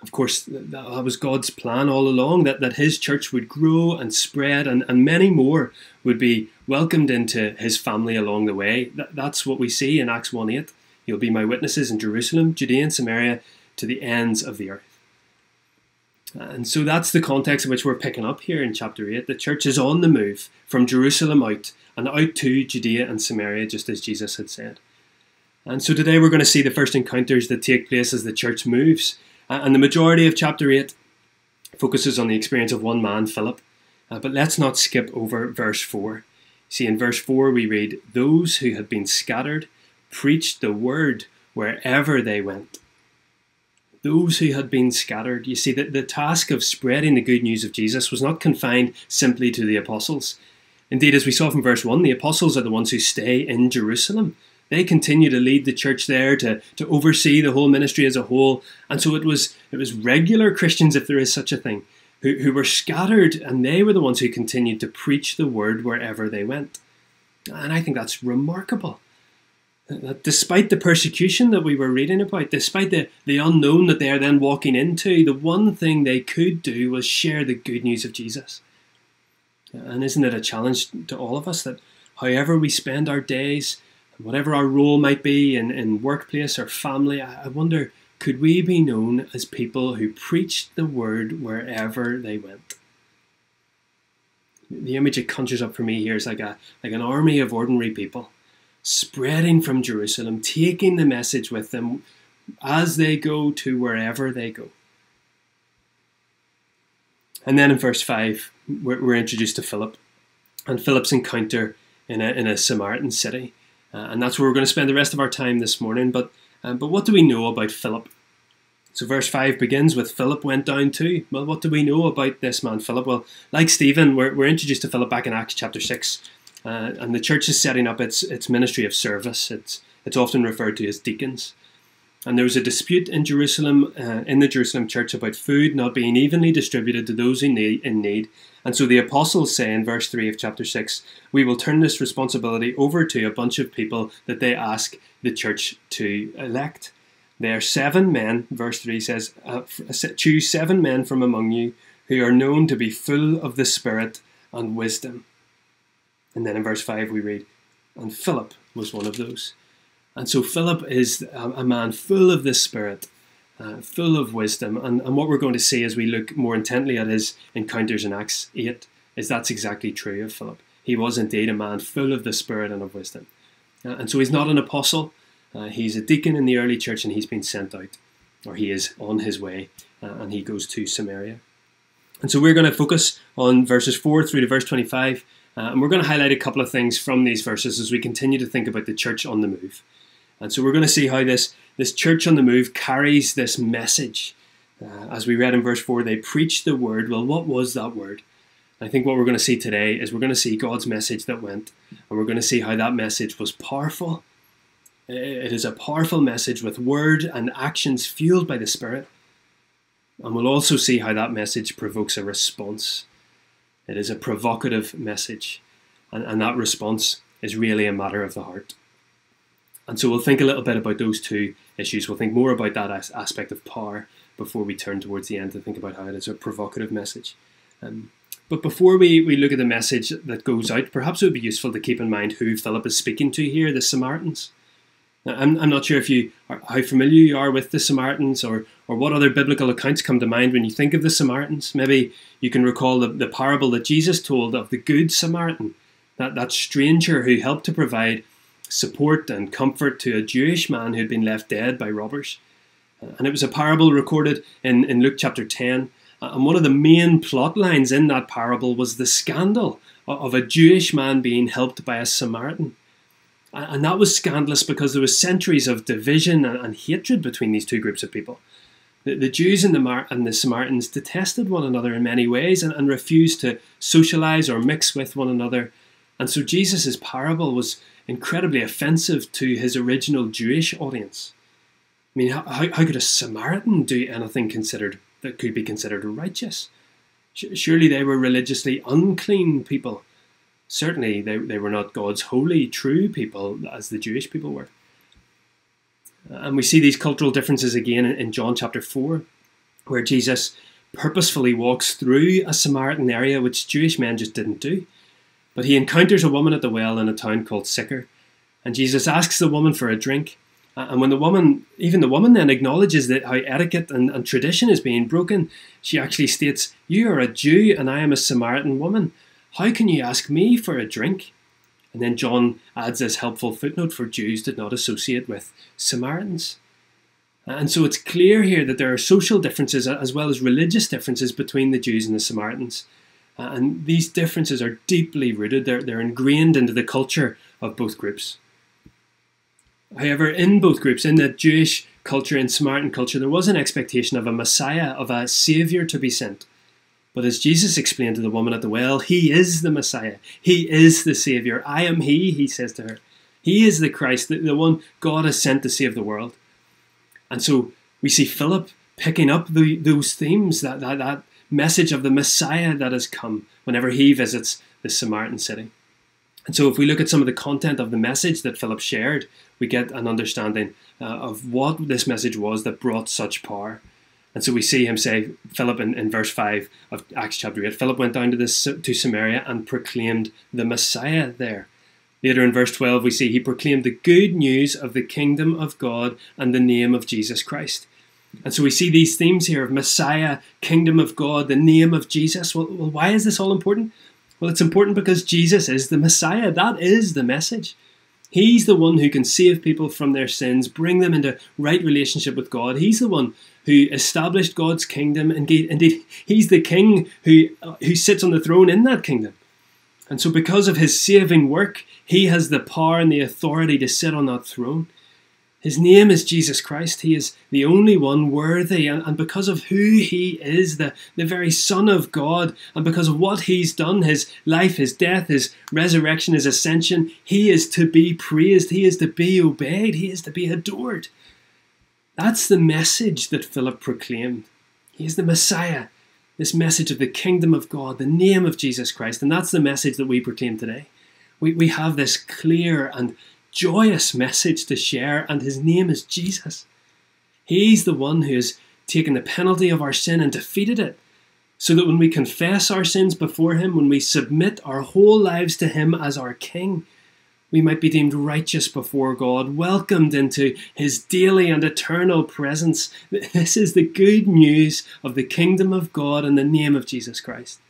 Of course, that was God's plan all along that, that his church would grow and spread, and, and many more would be welcomed into his family along the way. That, that's what we see in Acts 1 8. You'll be my witnesses in Jerusalem, Judea, and Samaria, to the ends of the earth. And so that's the context in which we're picking up here in chapter 8. The church is on the move from Jerusalem out and out to Judea and Samaria, just as Jesus had said. And so today we're going to see the first encounters that take place as the church moves. And the majority of chapter 8 focuses on the experience of one man, Philip. Uh, but let's not skip over verse 4. See, in verse 4 we read, Those who had been scattered preached the word wherever they went those who had been scattered. You see, that the task of spreading the good news of Jesus was not confined simply to the apostles. Indeed, as we saw from verse 1, the apostles are the ones who stay in Jerusalem. They continue to lead the church there, to, to oversee the whole ministry as a whole. And so it was it was regular Christians, if there is such a thing, who, who were scattered, and they were the ones who continued to preach the word wherever they went. And I think that's remarkable that despite the persecution that we were reading about, despite the, the unknown that they are then walking into, the one thing they could do was share the good news of Jesus. And isn't it a challenge to all of us that however we spend our days, whatever our role might be in, in workplace or family, I wonder, could we be known as people who preached the word wherever they went? The image it conjures up for me here is like a like an army of ordinary people spreading from Jerusalem, taking the message with them as they go to wherever they go. And then in verse 5, we're, we're introduced to Philip and Philip's encounter in a, in a Samaritan city. Uh, and that's where we're going to spend the rest of our time this morning. But, um, but what do we know about Philip? So, verse 5 begins with Philip went down too. Well, what do we know about this man, Philip? Well, like Stephen, we're, we're introduced to Philip back in Acts chapter 6, uh, and the church is setting up its, its ministry of service. It's, it's often referred to as deacons. And there was a dispute in Jerusalem, uh, in the Jerusalem church, about food not being evenly distributed to those in need, in need. And so the apostles say in verse 3 of chapter 6, we will turn this responsibility over to a bunch of people that they ask the church to elect. There are seven men, verse 3 says, uh, choose seven men from among you who are known to be full of the Spirit and wisdom. And then in verse 5 we read, and Philip was one of those. And so Philip is a, man full of the Spirit, uh, full of wisdom. And, and what we're going to see as we look more intently at his encounters in Acts 8 is that's exactly true of Philip. He was indeed a man full of the Spirit and of wisdom. Uh, and so he's not an apostle, uh, he's a deacon in the early church and he's been sent out, or he is on his way, uh, and he goes to Samaria. And so we're going to focus on verses 4 through to verse 25, uh, and we're going to highlight a couple of things from these verses as we continue to think about the church on the move. And so we're going to see how this, this church on the move carries this message. Uh, as we read in verse 4, they preached the word. Well, what was that word? I think what we're going to see today is we're going to see God's message that went, and we're going to see how that message was powerful it is a powerful message with word and actions fueled by the Spirit. And we'll also see how that message provokes a response. It is a provocative message, and, and that response is really a matter of the heart. And so we'll think a little bit about those two issues. We'll think more about that as aspect of power before we turn towards the end to think about how it is a provocative message. Um, but before we, we look at the message that goes out, perhaps it would be useful to keep in mind who Philip is speaking to here, the Samaritans. I'm, I'm not sure if you are, how familiar you are with the Samaritans or, or what other biblical accounts come to mind when you think of the Samaritans. Maybe you can recall the, the parable that Jesus told of the Good Samaritan, that, that stranger who helped to provide support and comfort to a Jewish man who had been left dead by robbers. Uh, and it was a parable recorded in, in Luke chapter 10. Uh, and one of the main plot lines in that parable was the scandal of a Jewish man being helped by a Samaritan. And that was scandalous because there was centuries of division and, and hatred between these two groups of people. The, the Jews and the, Mar- and the Samaritans detested one another in many ways and, and refused to socialize or mix with one another. And so Jesus' parable was incredibly offensive to his original Jewish audience. I mean, how, how could a Samaritan do anything considered that could be considered righteous? Surely they were religiously unclean people certainly they, they were not God's holy, true people as the Jewish people were. And we see these cultural differences again in John chapter 4, where Jesus purposefully walks through a Samaritan area which Jewish men just didn't do. But he encounters a woman at the well in a town called Sychar, and Jesus asks the woman for a drink. And when the woman, even the woman then acknowledges that how etiquette and, and tradition is being broken, she actually states, You are a Jew and I am a Samaritan woman. How can you ask me for a drink? And then John adds this helpful footnote for Jews did not associate with Samaritans. And so it's clear here that there are social differences as well as religious differences between the Jews and the Samaritans. Uh, and these differences are deeply rooted, they're, they're ingrained into the culture of both groups. However, in both groups, in the Jewish culture and Samaritan culture, there was an expectation of a Messiah, of a Saviour to be sent. But as Jesus explained to the woman at the well, He is the Messiah. He is the Saviour. I am He, He says to her. He is the Christ, the, the one God has sent to save the world. And so we see Philip picking up the, those themes, that, that, that message of the Messiah that has come whenever he visits the Samaritan city. And so, if we look at some of the content of the message that Philip shared, we get an understanding uh, of what this message was that brought such power. And so we see him say, Philip in, in verse 5 of Acts chapter 8, Philip went down to, this, to Samaria and proclaimed the Messiah there. Later in verse 12, we see he proclaimed the good news of the kingdom of God and the name of Jesus Christ. And so we see these themes here of Messiah, kingdom of God, the name of Jesus. Well, well, why is this all important? Well, it's important because Jesus is the Messiah. That is the message. He's the one who can save people from their sins, bring them into right relationship with God. He's the one who established God's kingdom. Indeed, indeed, he's the king who, uh, who sits on the throne in that kingdom. And so, because of his saving work, he has the power and the authority to sit on that throne. His name is Jesus Christ. He is the only one worthy. And, and because of who he is, the, the very Son of God, and because of what he's done his life, his death, his resurrection, his ascension he is to be praised. He is to be obeyed. He is to be adored. That's the message that Philip proclaimed. He is the Messiah, this message of the kingdom of God, the name of Jesus Christ. And that's the message that we proclaim today. We, we have this clear and joyous message to share, and his name is Jesus. He's the one who has taken the penalty of our sin and defeated it, so that when we confess our sins before him, when we submit our whole lives to him as our King, we might be deemed righteous before God, welcomed into his daily and eternal presence. This is the good news of the kingdom of God in the name of Jesus Christ.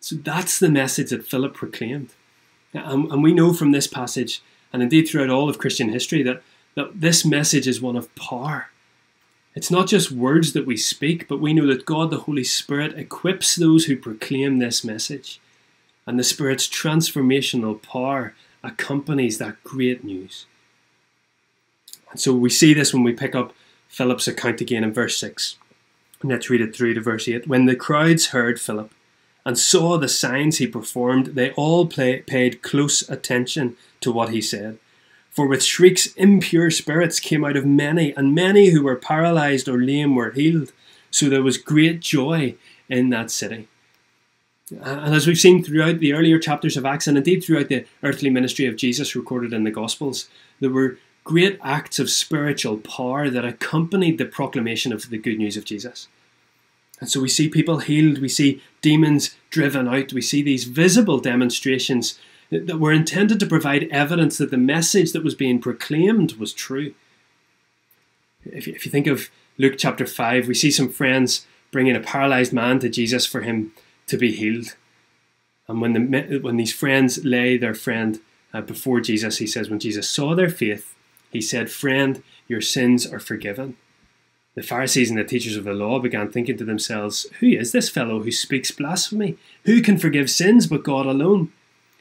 So that's the message that Philip proclaimed. And, and we know from this passage, and indeed throughout all of Christian history, that, that this message is one of power. It's not just words that we speak, but we know that God the Holy Spirit equips those who proclaim this message. And the Spirit's transformational power accompanies that great news. And so we see this when we pick up Philip's account again in verse 6. let's read it through to verse 8. When the crowds heard Philip, and saw the signs he performed, they all play, paid close attention to what he said. For with shrieks impure spirits came out of many, and many who were paralyzed or lame were healed. So there was great joy in that city. And as we've seen throughout the earlier chapters of Acts, and indeed throughout the earthly ministry of Jesus recorded in the Gospels, there were great acts of spiritual power that accompanied the proclamation of the good news of Jesus. And so we see people healed, we see demons driven out, we see these visible demonstrations that were intended to provide evidence that the message that was being proclaimed was true. If you, think of Luke chapter 5, we see some friends bringing a paralyzed man to Jesus for him to be healed. And when, the, when these friends lay their friend uh, before Jesus, he says, when Jesus saw their faith, he said, Friend, your sins are forgiven. The Pharisees and the teachers of the law began thinking to themselves, Who is this fellow who speaks blasphemy? Who can forgive sins but God alone?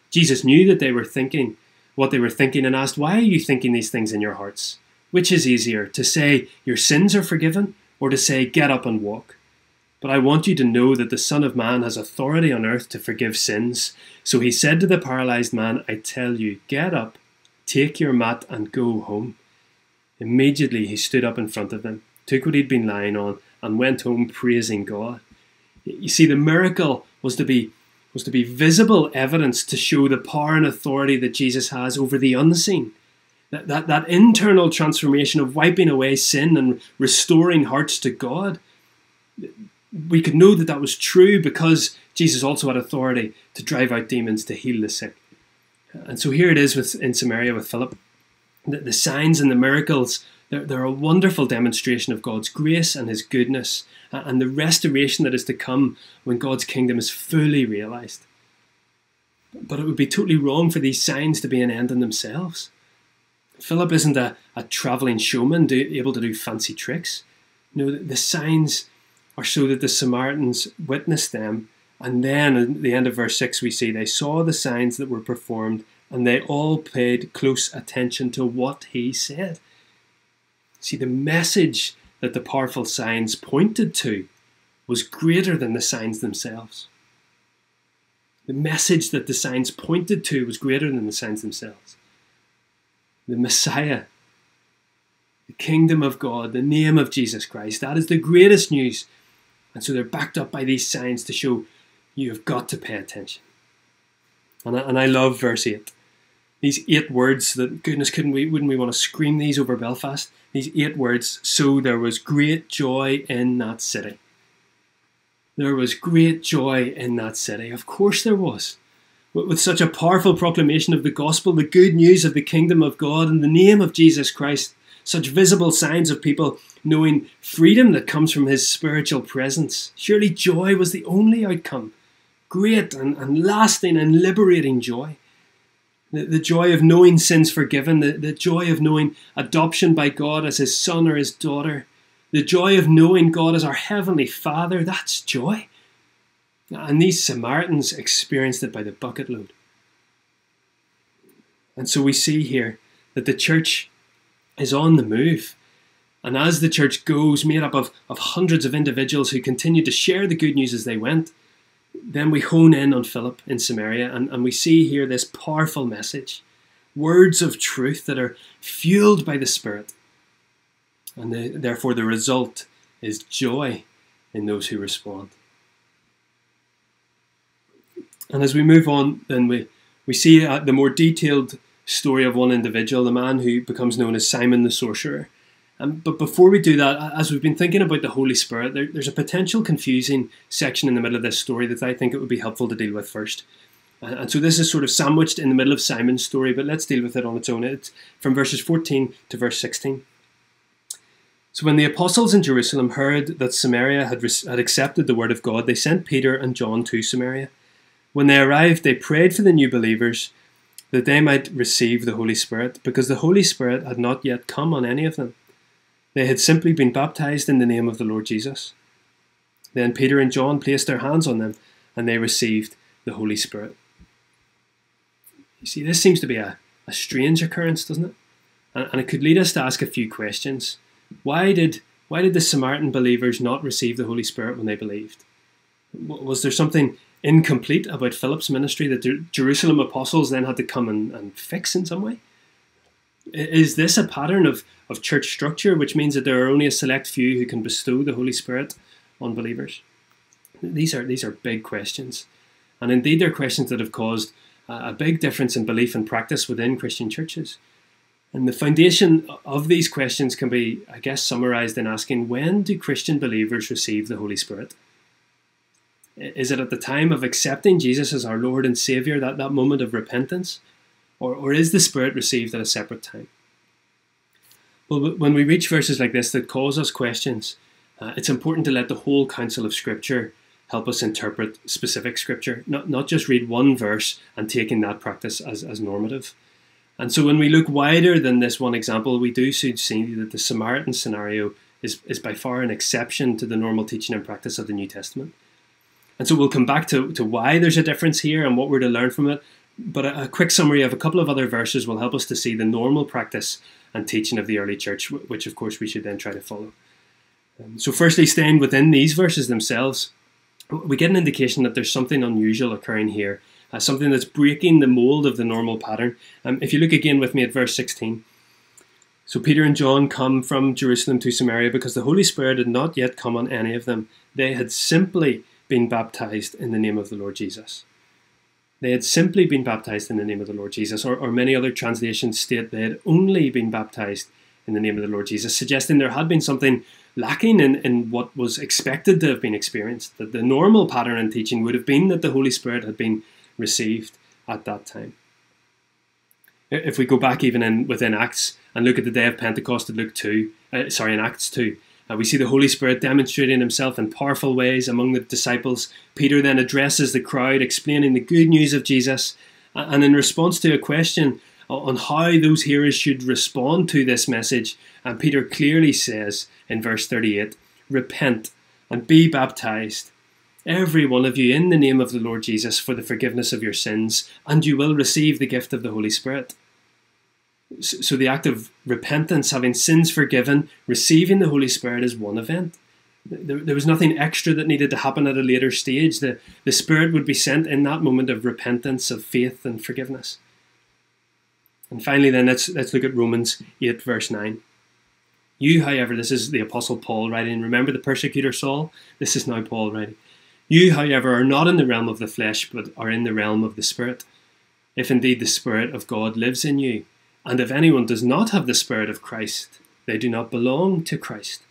Jesus knew that they were thinking what they were thinking and asked, Why are you thinking these things in your hearts? Which is easier, to say, Your sins are forgiven, or to say, Get up and walk? But I want you to know that the Son of Man has authority on earth to forgive sins. So he said to the paralyzed man, I tell you, get up, take your mat, and go home. Immediately he stood up in front of them took what he'd been lying on, and went home praising God. You see, the miracle was to be was to be visible evidence to show the power and authority that Jesus has over the unseen. That, that, that internal transformation of wiping away sin and restoring hearts to God. We could know that that was true because Jesus also had authority to drive out demons, to heal the sick. And so here it is with, in Samaria with Philip. The, the signs and the miracles they're, they're a wonderful demonstration of God's grace and His goodness and the restoration that is to come when God's kingdom is fully realized. But it would be totally wrong for these signs to be an end in themselves. Philip isn't a, a travelling showman do, able to do fancy tricks. No, the signs are so that the Samaritans witnessed them. And then at the end of verse 6, we see they saw the signs that were performed and they all paid close attention to what he said. See, the message that the powerful signs pointed to was greater than the signs themselves. The message that the signs pointed to was greater than the signs themselves. The Messiah, the kingdom of God, the name of Jesus Christ, that is the greatest news. And so they're backed up by these signs to show you have got to pay attention. And I, and I love verse 8 these eight words that goodness couldn't we wouldn't we want to scream these over Belfast? These eight words. So there was great joy in that city. There was great joy in that city. Of course there was. With such a powerful proclamation of the gospel, the good news of the kingdom of God in the name of Jesus Christ, such visible signs of people knowing freedom that comes from his spiritual presence. Surely joy was the only outcome. Great and, and lasting and liberating joy the, the joy of knowing sins forgiven, the, the joy of knowing adoption by God as his son or his daughter, the joy of knowing God as our heavenly Father, that's joy. And these Samaritans experienced it by the bucket load. And so we see here that the church is on the move. And as the church goes, made up of, of hundreds of individuals who continued to share the good news as they went, then we hone in on Philip in Samaria and, and we see here this powerful message words of truth that are fueled by the Spirit. And the, therefore, the result is joy in those who respond. And as we move on, then we, we see uh, the more detailed story of one individual, the man who becomes known as Simon the Sorcerer. Um, but before we do that, as we've been thinking about the Holy Spirit, there, there's a potential confusing section in the middle of this story that I think it would be helpful to deal with first. And, so this is sort of sandwiched in the middle of Simon's story, but let's deal with it on its own. It's from verses 14 to verse 16. So when the apostles in Jerusalem heard that Samaria had, had accepted the word of God, they sent Peter and John to Samaria. When they arrived, they prayed for the new believers that they might receive the Holy Spirit, because the Holy Spirit had not yet come on any of them. They had simply been baptized in the name of the Lord Jesus. Then Peter and John placed their hands on them, and they received the Holy Spirit. You see, this seems to be a, a strange occurrence, doesn't it? And, and it could lead us to ask a few questions. Why did why did the Samaritan believers not receive the Holy Spirit when they believed? Was there something incomplete about Philip's ministry that the Jerusalem apostles then had to come and, and fix in some way? Is this a pattern of, of church structure, which means that there are only a select few who can bestow the Holy Spirit on believers? These are these are big questions, and indeed they're questions that have caused a big difference in belief and practice within Christian churches. And the foundation of these questions can be, I guess, summarized in asking when do Christian believers receive the Holy Spirit? Is it at the time of accepting Jesus as our Lord and Saviour, that, that moment of repentance? Or, or is the Spirit received at a separate time? Well, when we reach verses like this that cause us questions, uh, it's important to let the whole counsel of Scripture help us interpret specific Scripture, not, not just read one verse and taking that practice as, as normative. And so when we look wider than this one example, we do see that the Samaritan scenario is, is by far an exception to the normal teaching and practice of the New Testament. And so we'll come back to, to why there's a difference here and what we're to learn from it. But a, a quick summary of a couple of other verses will help us to see the normal practice and teaching of the early church, which of course we should then try to follow. Um, so, firstly, staying within these verses themselves, we get an indication that there's something unusual occurring here, uh, something that's breaking the mold of the normal pattern. Um, if you look again with me at verse 16. So Peter and John come from Jerusalem to Samaria because the Holy Spirit had not yet come on any of them. They had simply been baptized in the name of the Lord Jesus. They had simply been baptized in the name of the Lord Jesus, or, or many other translations state they had only been baptized in the name of the Lord Jesus, suggesting there had been something lacking in, in what was expected to have been experienced. That the normal pattern in teaching would have been that the Holy Spirit had been received at that time. If we go back even in within Acts and look at the day of Pentecost at Luke 2, uh, sorry, in Acts 2, uh, we see the Holy Spirit demonstrating himself in powerful ways among the disciples. Peter then addresses the crowd, explaining the good news of Jesus. And in response to a question on how those hearers should respond to this message, and Peter clearly says in verse 38 Repent and be baptized, every one of you, in the name of the Lord Jesus, for the forgiveness of your sins, and you will receive the gift of the Holy Spirit. So the act of repentance, having sins forgiven, receiving the Holy Spirit is one event. There, there, was nothing extra that needed to happen at a later stage. The, the Spirit would be sent in that moment of repentance, of faith, and forgiveness. And finally, then, let's, let's look at Romans 8, verse 9. You, however, this is the Apostle Paul writing, remember the persecutor Saul? This is now Paul writing. You, however, are not in the realm of the flesh, but are in the realm of the Spirit. If indeed the Spirit of God lives in you, and if anyone does not have the Spirit of Christ, they do not belong to Christ.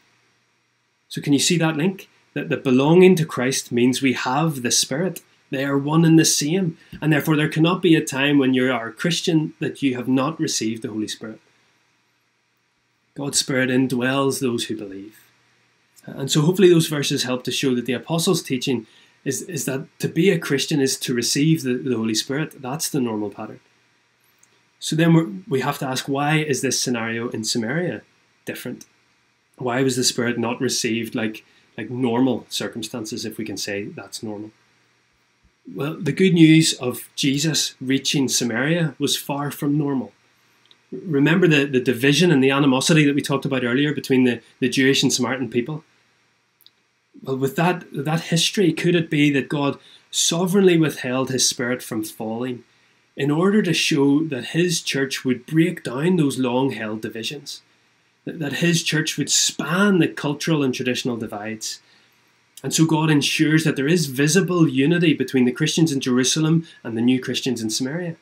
So, can you see that link? That the belonging to Christ means we have the Spirit. They are one and the same. And therefore, there cannot be a time when you are a Christian that you have not received the Holy Spirit. God's Spirit indwells those who believe. And so, hopefully, those verses help to show that the Apostles' teaching is, is that to be a Christian is to receive the, the Holy Spirit. That's the normal pattern. So then we have to ask why is this scenario in Samaria different? Why was the Spirit not received like, like normal circumstances, if we can say that's normal? Well, the good news of Jesus reaching Samaria was far from normal. Remember the, the division and the animosity that we talked about earlier between the, the Jewish and Samaritan people? Well, with that, that history, could it be that God sovereignly withheld his spirit from falling in order to show that his church would break down those long held divisions? That his church would span the cultural and traditional divides? And so God ensures that there is visible unity between the Christians in Jerusalem and the new Christians in Samaria.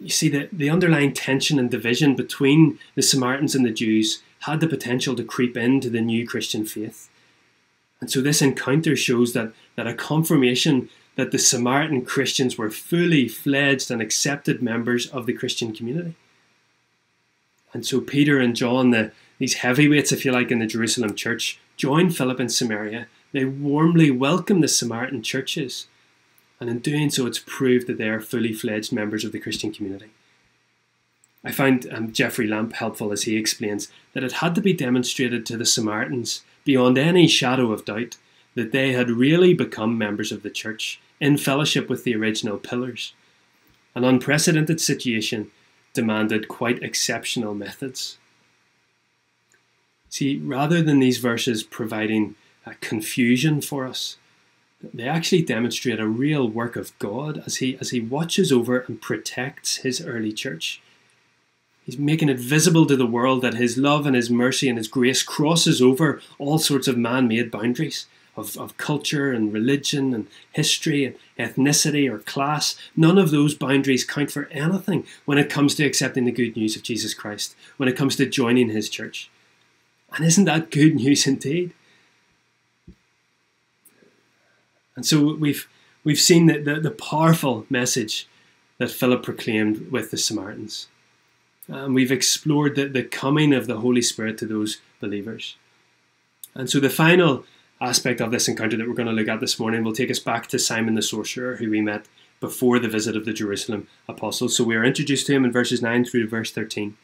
You see, the, the underlying tension and division between the Samaritans and the Jews had the potential to creep into the new Christian faith. And so this encounter shows that, that a confirmation that the Samaritan Christians were fully fledged and accepted members of the Christian community. And so Peter and John, the, these heavyweights, if you like, in the Jerusalem church, join Philip in Samaria. They warmly welcome the Samaritan churches. And in doing so, it's proved that they are fully fledged members of the Christian community. I find um, Geoffrey Lampe helpful as he explains that it had to be demonstrated to the Samaritans beyond any shadow of doubt that they had really become members of the church in fellowship with the original pillars. An unprecedented situation demanded quite exceptional methods. See, rather than these verses providing confusion for us, they actually demonstrate a real work of God as he, as he watches over and protects his early church. He's making it visible to the world that his love and his mercy and his grace crosses over all sorts of man made boundaries of, of culture and religion and history and ethnicity or class. None of those boundaries count for anything when it comes to accepting the good news of Jesus Christ, when it comes to joining his church. And isn't that good news indeed? And so we've we've seen the, the, the powerful message that Philip proclaimed with the Samaritans. And we've explored the, the coming of the Holy Spirit to those believers. And so the final aspect of this encounter that we're going to look at this morning will take us back to Simon the sorcerer, who we met before the visit of the Jerusalem apostles. So we are introduced to him in verses 9 through to verse 13.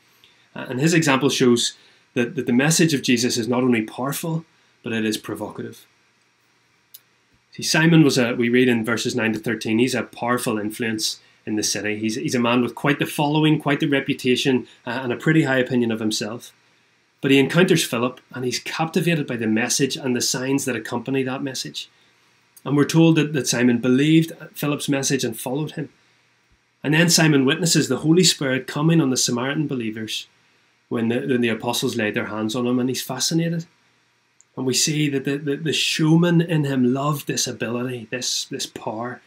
And his example shows that, that the message of Jesus is not only powerful, but it is provocative. See, Simon was a, we read in verses 9 to 13, he's a powerful influence in the city. He's, he's a man with quite the following, quite the reputation, uh, and a pretty high opinion of himself. But he encounters Philip and he's captivated by the message and the signs that accompany that message. And we're told that, that Simon believed Philip's message and followed him. And then Simon witnesses the Holy Spirit coming on the Samaritan believers when the, when the apostles laid their hands on him, and he's fascinated. And we see that the, the, the showman in him loved this ability, this, this power.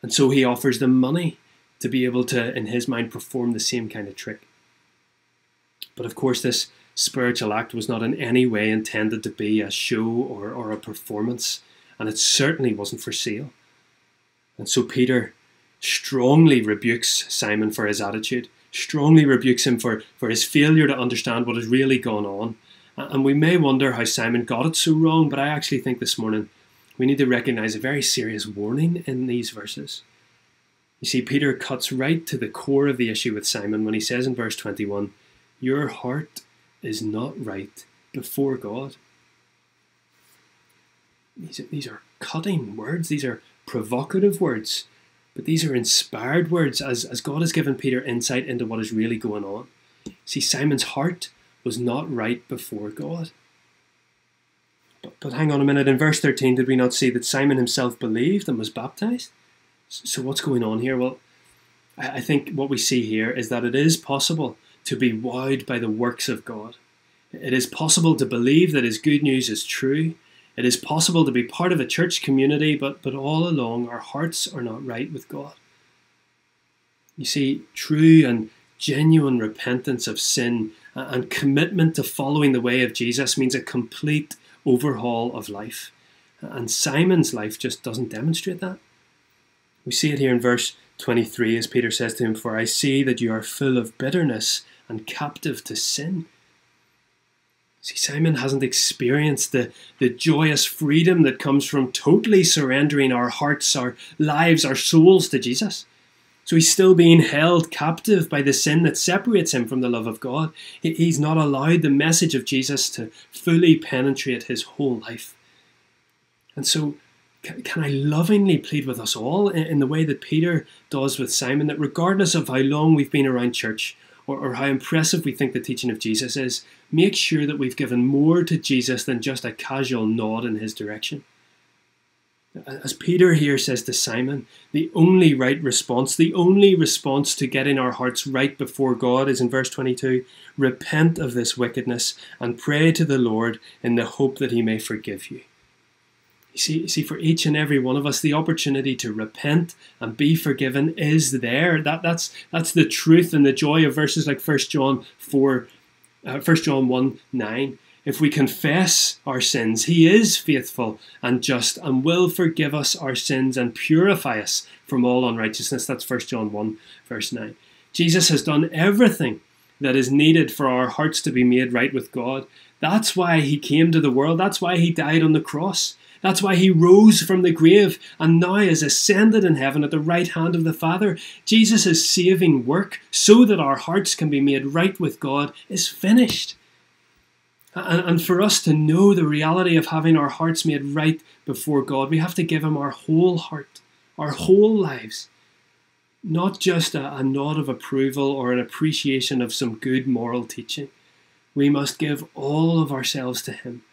And so he offers them money to be able to, in his mind, perform the same kind of trick. But of course, this spiritual act was not in any way intended to be a show or, or a performance, and it certainly wasn't for sale. And so Peter strongly rebukes Simon for his attitude, strongly rebukes him for, for his failure to understand what has really gone on. And we may wonder how Simon got it so wrong, but I actually think this morning we need to recognize a very serious warning in these verses. You see, Peter cuts right to the core of the issue with Simon when he says in verse 21 Your heart is not right before God. These are, these are cutting words, these are provocative words, but these are inspired words as, as God has given Peter insight into what is really going on. See, Simon's heart was not right before God. But, but hang on a minute, in verse 13, did we not see that Simon himself believed and was baptized? So, what's going on here? Well, I, I think what we see here is that it is possible to be wowed by the works of God. It is possible to believe that His good news is true. It is possible to be part of a church community, but, but all along our hearts are not right with God. You see, true and genuine repentance of sin and commitment to following the way of Jesus means a complete overhaul of life. And Simon's life just doesn't demonstrate that. We see it here in verse 23 as Peter says to him, For I see that you are full of bitterness and captive to sin. See, Simon hasn't experienced the, the joyous freedom that comes from totally surrendering our hearts, our lives, our souls to Jesus. So he's still being held captive by the sin that separates him from the love of God. He's not allowed the message of Jesus to fully penetrate his whole life. And so, can I lovingly plead with us all in the way that Peter does with Simon that regardless of how long we've been around church, or, or how impressive we think the teaching of Jesus is, make sure that we've given more to Jesus than just a casual nod in his direction. As Peter here says to Simon, the only right response, the only response to getting our hearts right before God is in verse 22 repent of this wickedness and pray to the Lord in the hope that he may forgive you. You see, you see, for each and every one of us, the opportunity to repent and be forgiven is there. That, that's, that's the truth and the joy of verses like 1 John 4, uh, 1 John 1 9. If we confess our sins, He is faithful and just and will forgive us our sins and purify us from all unrighteousness. That's 1 John 1, verse 9. Jesus has done everything that is needed for our hearts to be made right with God. That's why He came to the world. That's why He died on the cross. That's why he rose from the grave and now is ascended in heaven at the right hand of the Father. Jesus' saving work, so that our hearts can be made right with God, is finished. And, for us to know the reality of having our hearts made right before God, we have to give Him our whole heart, our whole lives. Not just a, a nod of approval or an appreciation of some good moral teaching. We must give all of ourselves to Him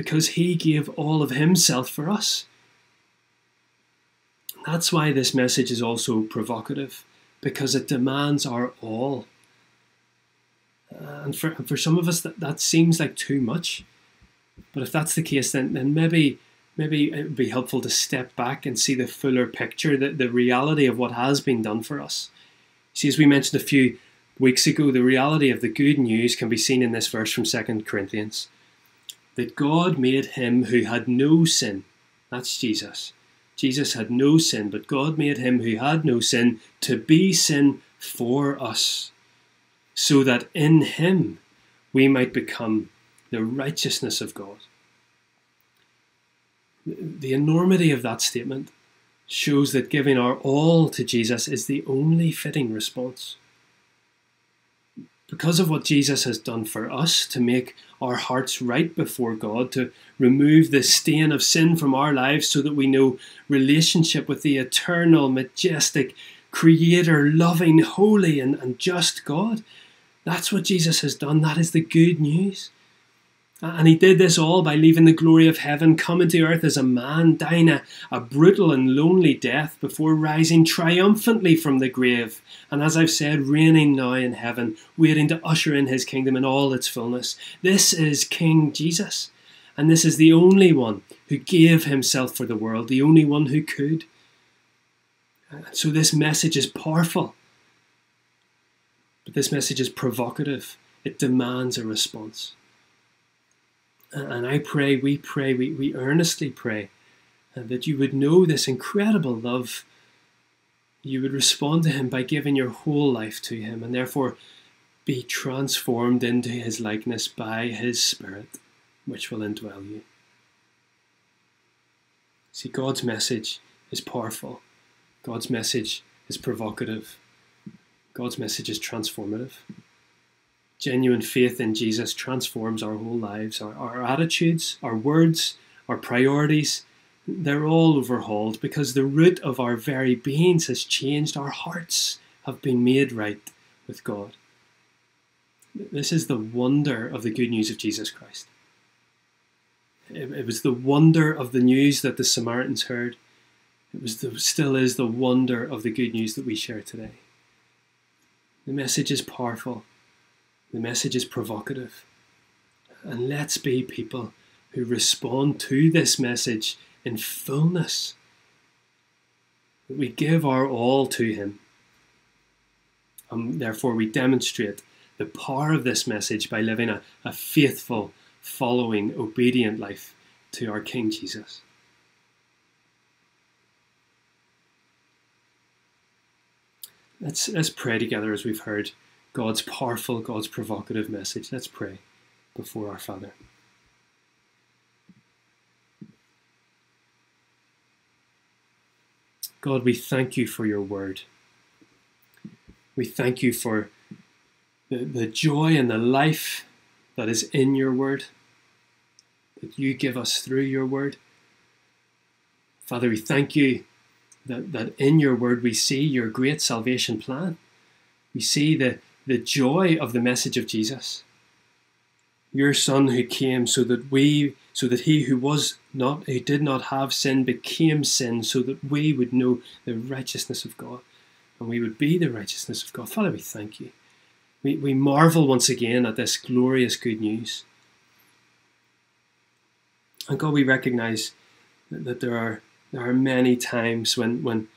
because he gave all of himself for us. That's why this message is also provocative, because it demands our all. And for, for some of us, that, that seems like too much. But if that's the case, then, then maybe maybe it would be helpful to step back and see the fuller picture, the, the reality of what has been done for us. See, as we mentioned a few weeks ago, the reality of the good news can be seen in this verse from 2 Corinthians that God made him who had no sin. That's Jesus. Jesus had no sin, but God made him who had no sin to be sin for us, so that in him we might become the righteousness of God. The enormity of that statement shows that giving our all to Jesus is the only fitting response because of what Jesus has done for us to make our hearts right before God, to remove the stain of sin from our lives so that we know relationship with the eternal, majestic, creator, loving, holy, and, and just God. That's what Jesus has done. That is the good news. And he did this all by leaving the glory of heaven, coming to earth as a man, dying a, a, brutal and lonely death before rising triumphantly from the grave. And as I've said, reigning now in heaven, waiting to usher in his kingdom in all its fullness. This is King Jesus. And this is the only one who gave himself for the world, the only one who could. So this message is powerful. But this message is provocative, it demands a response. And I pray, we pray, we, we earnestly pray uh, that you would know this incredible love. You would respond to Him by giving your whole life to Him and therefore be transformed into His likeness by His Spirit, which will indwell you. See, God's message is powerful, God's message is provocative, God's message is transformative genuine faith in Jesus transforms our whole lives, our, our attitudes, our words, our priorities. They're all overhauled because the root of our very beings has changed. Our hearts have been made right with God. This is the wonder of the good news of Jesus Christ. It, it was the wonder of the news that the Samaritans heard. It was the, still is the wonder of the good news that we share today. The message is powerful. The message is provocative. And let's be people who respond to this message in fullness. That we give our all to Him. And therefore, we demonstrate the power of this message by living a, a faithful, following, obedient life to our King Jesus. Let's, let's pray together as we've heard. God's powerful, God's provocative message. Let's pray before our Father. God, we thank you for your word. We thank you for the, the joy and the life that is in your word, that you give us through your word. Father, we thank you that, that in your word we see your great salvation plan We see the, the joy of the message of Jesus. Your Son who came so that we, so that he who was not, who did not have sin became sin, so that we would know the righteousness of God and we would be the righteousness of God. Father, we thank you. We, we marvel once again at this glorious good news. And God, we recognize that, that there are there are many times when when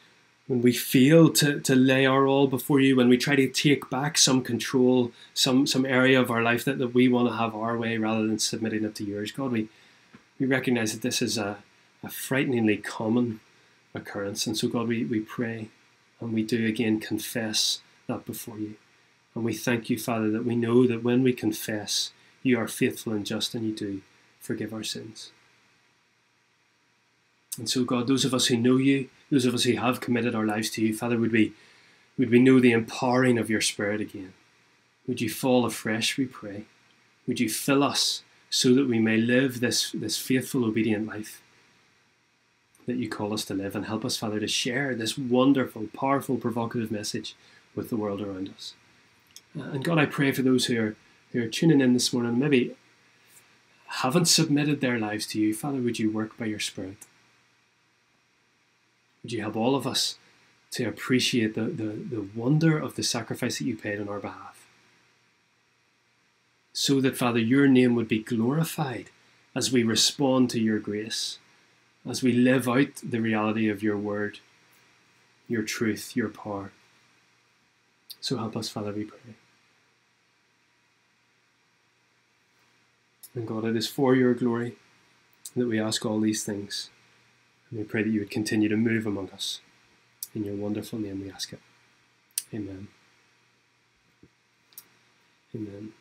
when we fail to, to lay our all before you, when we try to take back some control, some some area of our life that, that we want to have our way rather than submitting it to yours. God, we we recognize that this is a, a frighteningly common occurrence. And so God, we, we pray and we do again confess that before you. And we thank you, Father, that we know that when we confess, you are faithful and just and you do forgive our sins. And so, God, those of us who know you, those of us who have committed our lives to you, Father, would we, would we know the empowering of your Spirit again? Would you fall afresh, we pray? Would you fill us so that we may live this, this faithful, obedient life that you call us to live and help us, Father, to share this wonderful, powerful, provocative message with the world around us. Uh, and God, I pray for those who are, who are tuning in this morning, maybe haven't submitted their lives to you. Father, would you work by your Spirit? Would you help all of us to appreciate the, the, the wonder of the sacrifice that you paid on our behalf? So that, Father, your name would be glorified as we respond to your grace, as we live out the reality of your word, your truth, your power. So help us, Father, we pray. And God, it is for your glory that we ask all these things. And we pray that you would continue to move among us. In your wonderful name we ask it. Amen. Amen.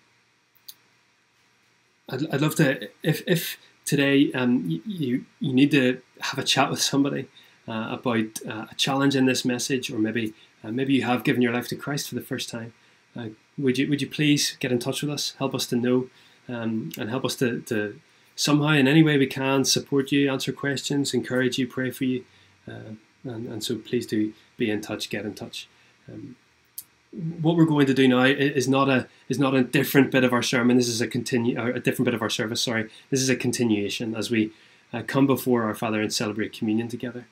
I'd, I'd love to, if, if today um, you, you need to have a chat with somebody uh, about uh, a challenge in this message, or maybe uh, maybe you have given your life to Christ for the first time, uh, would you would you please get in touch with us? Help us to know um, and help us to, to somehow in any way we can support you, answer questions, encourage you, pray for you. Uh, and, and so please do be in touch, get in touch. Um, what we're going to do now is not a is not a different bit of our sermon. This is a continue a different bit of our service. Sorry, this is a continuation as we uh, come before our Father and celebrate communion together.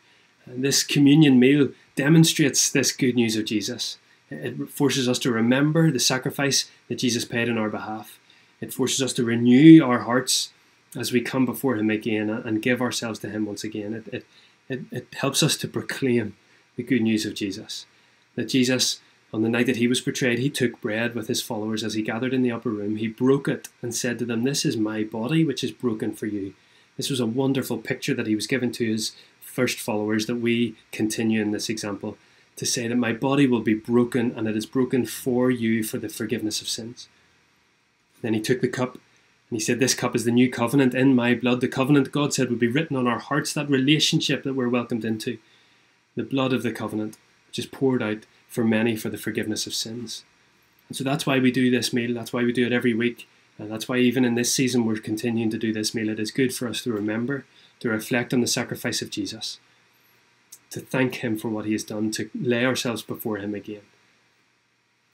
And this communion meal demonstrates this good news of Jesus. It forces us to remember the sacrifice that Jesus paid on our behalf. It forces us to renew our hearts as we come before Him again and give ourselves to Him once again. It, it, it, it helps us to proclaim the good news of Jesus. That Jesus, on the night that He was betrayed, He took bread with His followers as He gathered in the upper room. He broke it and said to them, This is my body, which is broken for you. This was a wonderful picture that He was given to His first followers that we continue in this example to say that my body will be broken and it is broken for you for the forgiveness of sins. Then he took the cup and he said, This cup is the new covenant in my blood. The covenant God said would be written on our hearts, that relationship that we're welcomed into. The blood of the covenant, which is poured out for many for the forgiveness of sins. And so that's why we do this meal. That's why we do it every week. And that's why even in this season we're continuing to do this meal. It is good for us to remember, to reflect on the sacrifice of Jesus, to thank Him for what He has done, to lay ourselves before Him again.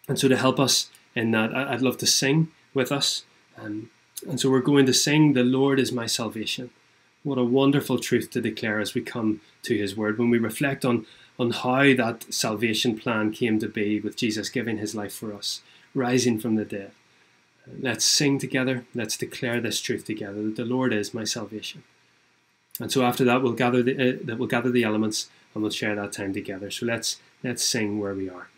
And so to help us in that, I'd love to sing with us. Um, and so we're going to sing, The Lord is my salvation. What a wonderful truth to declare as we come to His Word. When we reflect on, on how that salvation plan came to be with Jesus giving His life for us, rising from the dead. Let's sing together. Let's declare this truth together that the Lord is my salvation. And so after that, we'll gather the uh, we'll gather the elements and we'll share that time together. So let's let's sing where we are.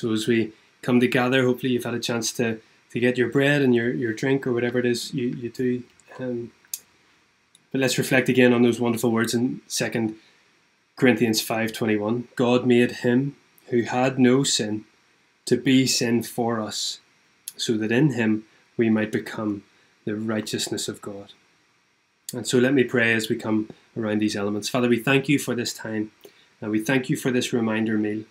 So as we come together, hopefully you've had a chance to, to get your bread and your, your drink or whatever it is you, you do. Um, but let's reflect again on those wonderful words in Second Corinthians 5.21. God made him who had no sin to be sin for us, so that in him we might become the righteousness of God. And so let me pray as we come around these elements. Father, we thank you for this time, and we thank you for this reminder meal.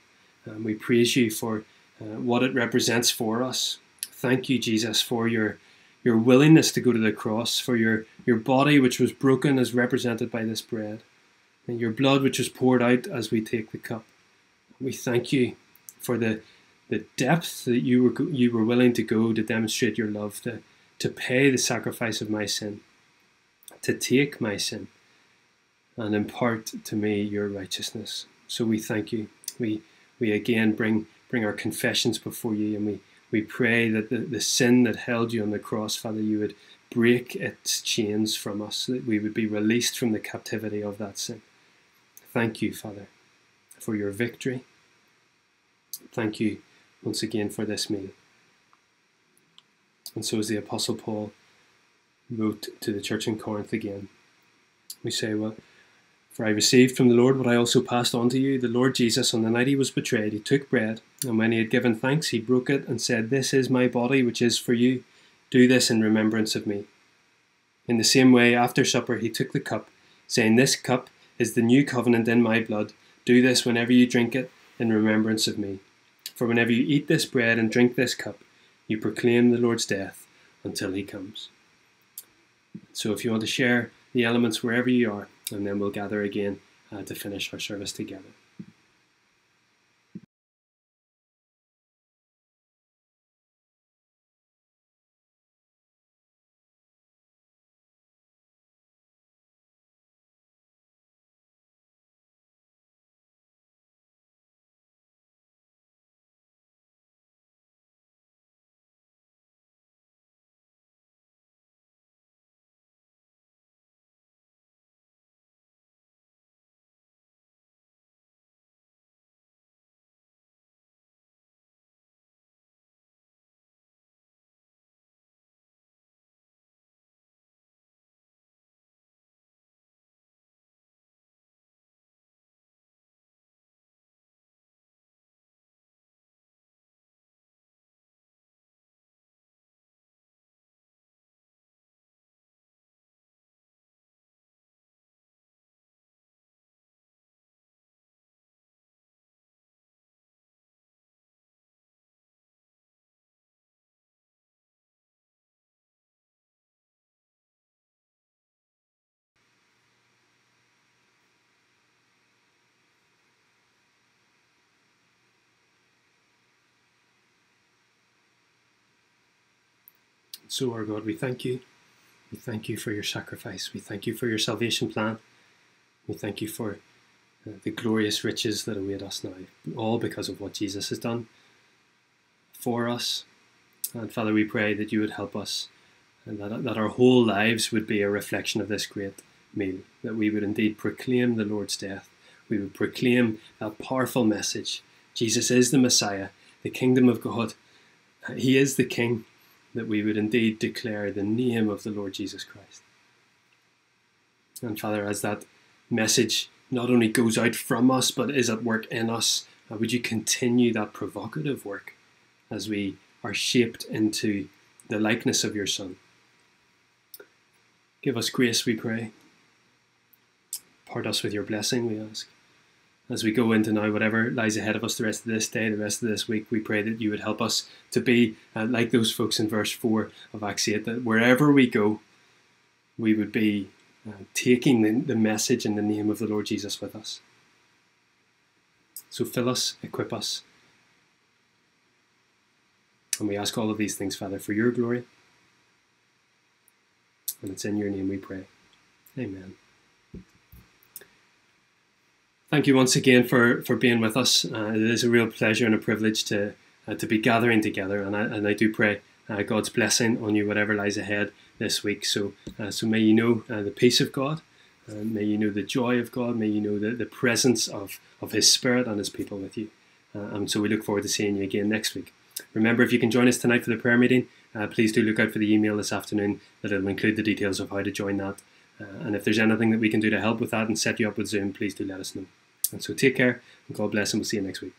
And we praise you for uh, what it represents for us. Thank you, Jesus, for your your willingness to go to the cross, for your, your body which was broken as represented by this bread, and your blood which was poured out as we take the cup. We thank you for the the depth that you were you were willing to go to demonstrate your love, to, to pay the sacrifice of my sin, to take my sin, and impart to me your righteousness. So we thank you. We we again bring bring our confessions before you and we, we pray that the, the sin that held you on the cross, Father, you would break its chains from us, that we would be released from the captivity of that sin. Thank you, Father, for your victory. Thank you once again for this meal. And so, as the Apostle Paul wrote to the church in Corinth again, we say, Well, For I received from the Lord what I also passed on to you. The Lord Jesus, on the night he was betrayed, he took bread, and when he had given thanks, he broke it and said, This is my body, which is for you. Do this in remembrance of me. In the same way, after supper, he took the cup, saying, This cup is the new covenant in my blood. Do this whenever you drink it in remembrance of me. For whenever you eat this bread and drink this cup, you proclaim the Lord's death until he comes. So if you want to share the elements wherever you are, and then we'll gather again uh, to finish our service together. So, our God, we thank you. We thank you for your sacrifice. We thank you for your salvation plan. We thank you for uh, the glorious riches that await us now, all because of what Jesus has done for us. And Father, we pray that you would help us and that, that our whole lives would be a reflection of this great meal, that we would indeed proclaim the Lord's death. We would proclaim that powerful message Jesus is the Messiah, the kingdom of God. He is the King that we would indeed declare the name of the Lord Jesus Christ. And Father, as that message not only goes out from us but is at work in us, uh, would you continue that provocative work as we are shaped into the likeness of your Son? Give us grace, we pray. Part us with your blessing, we ask as we go into now whatever lies ahead of us the rest of this day, the rest of this week, we pray that you would help us to be uh, like those folks in verse 4 of Acts 8, that wherever we go, we would be uh, taking the, the message in the name of the Lord Jesus with us. So fill us, equip us. And we ask all of these things, Father, for your glory. And it's in your name we pray. Amen thank you once again for, for being with us. Uh, it is a real pleasure and a privilege to uh, to be gathering together, and I, and I do pray uh, God's blessing on you, whatever lies ahead this week. So, uh, so may you know uh, the peace of God, uh, may you know the joy of God, may you know the, the presence of, of His Spirit and His people with you. and so we look forward to seeing you again next week. Remember, if you can join us tonight for the prayer meeting, please do look out for the email this afternoon that will include the details of how to join that. and if there's anything that we can do to help with that and set you up with Zoom, please do let us know. And so take care and God bless and we'll see you next week.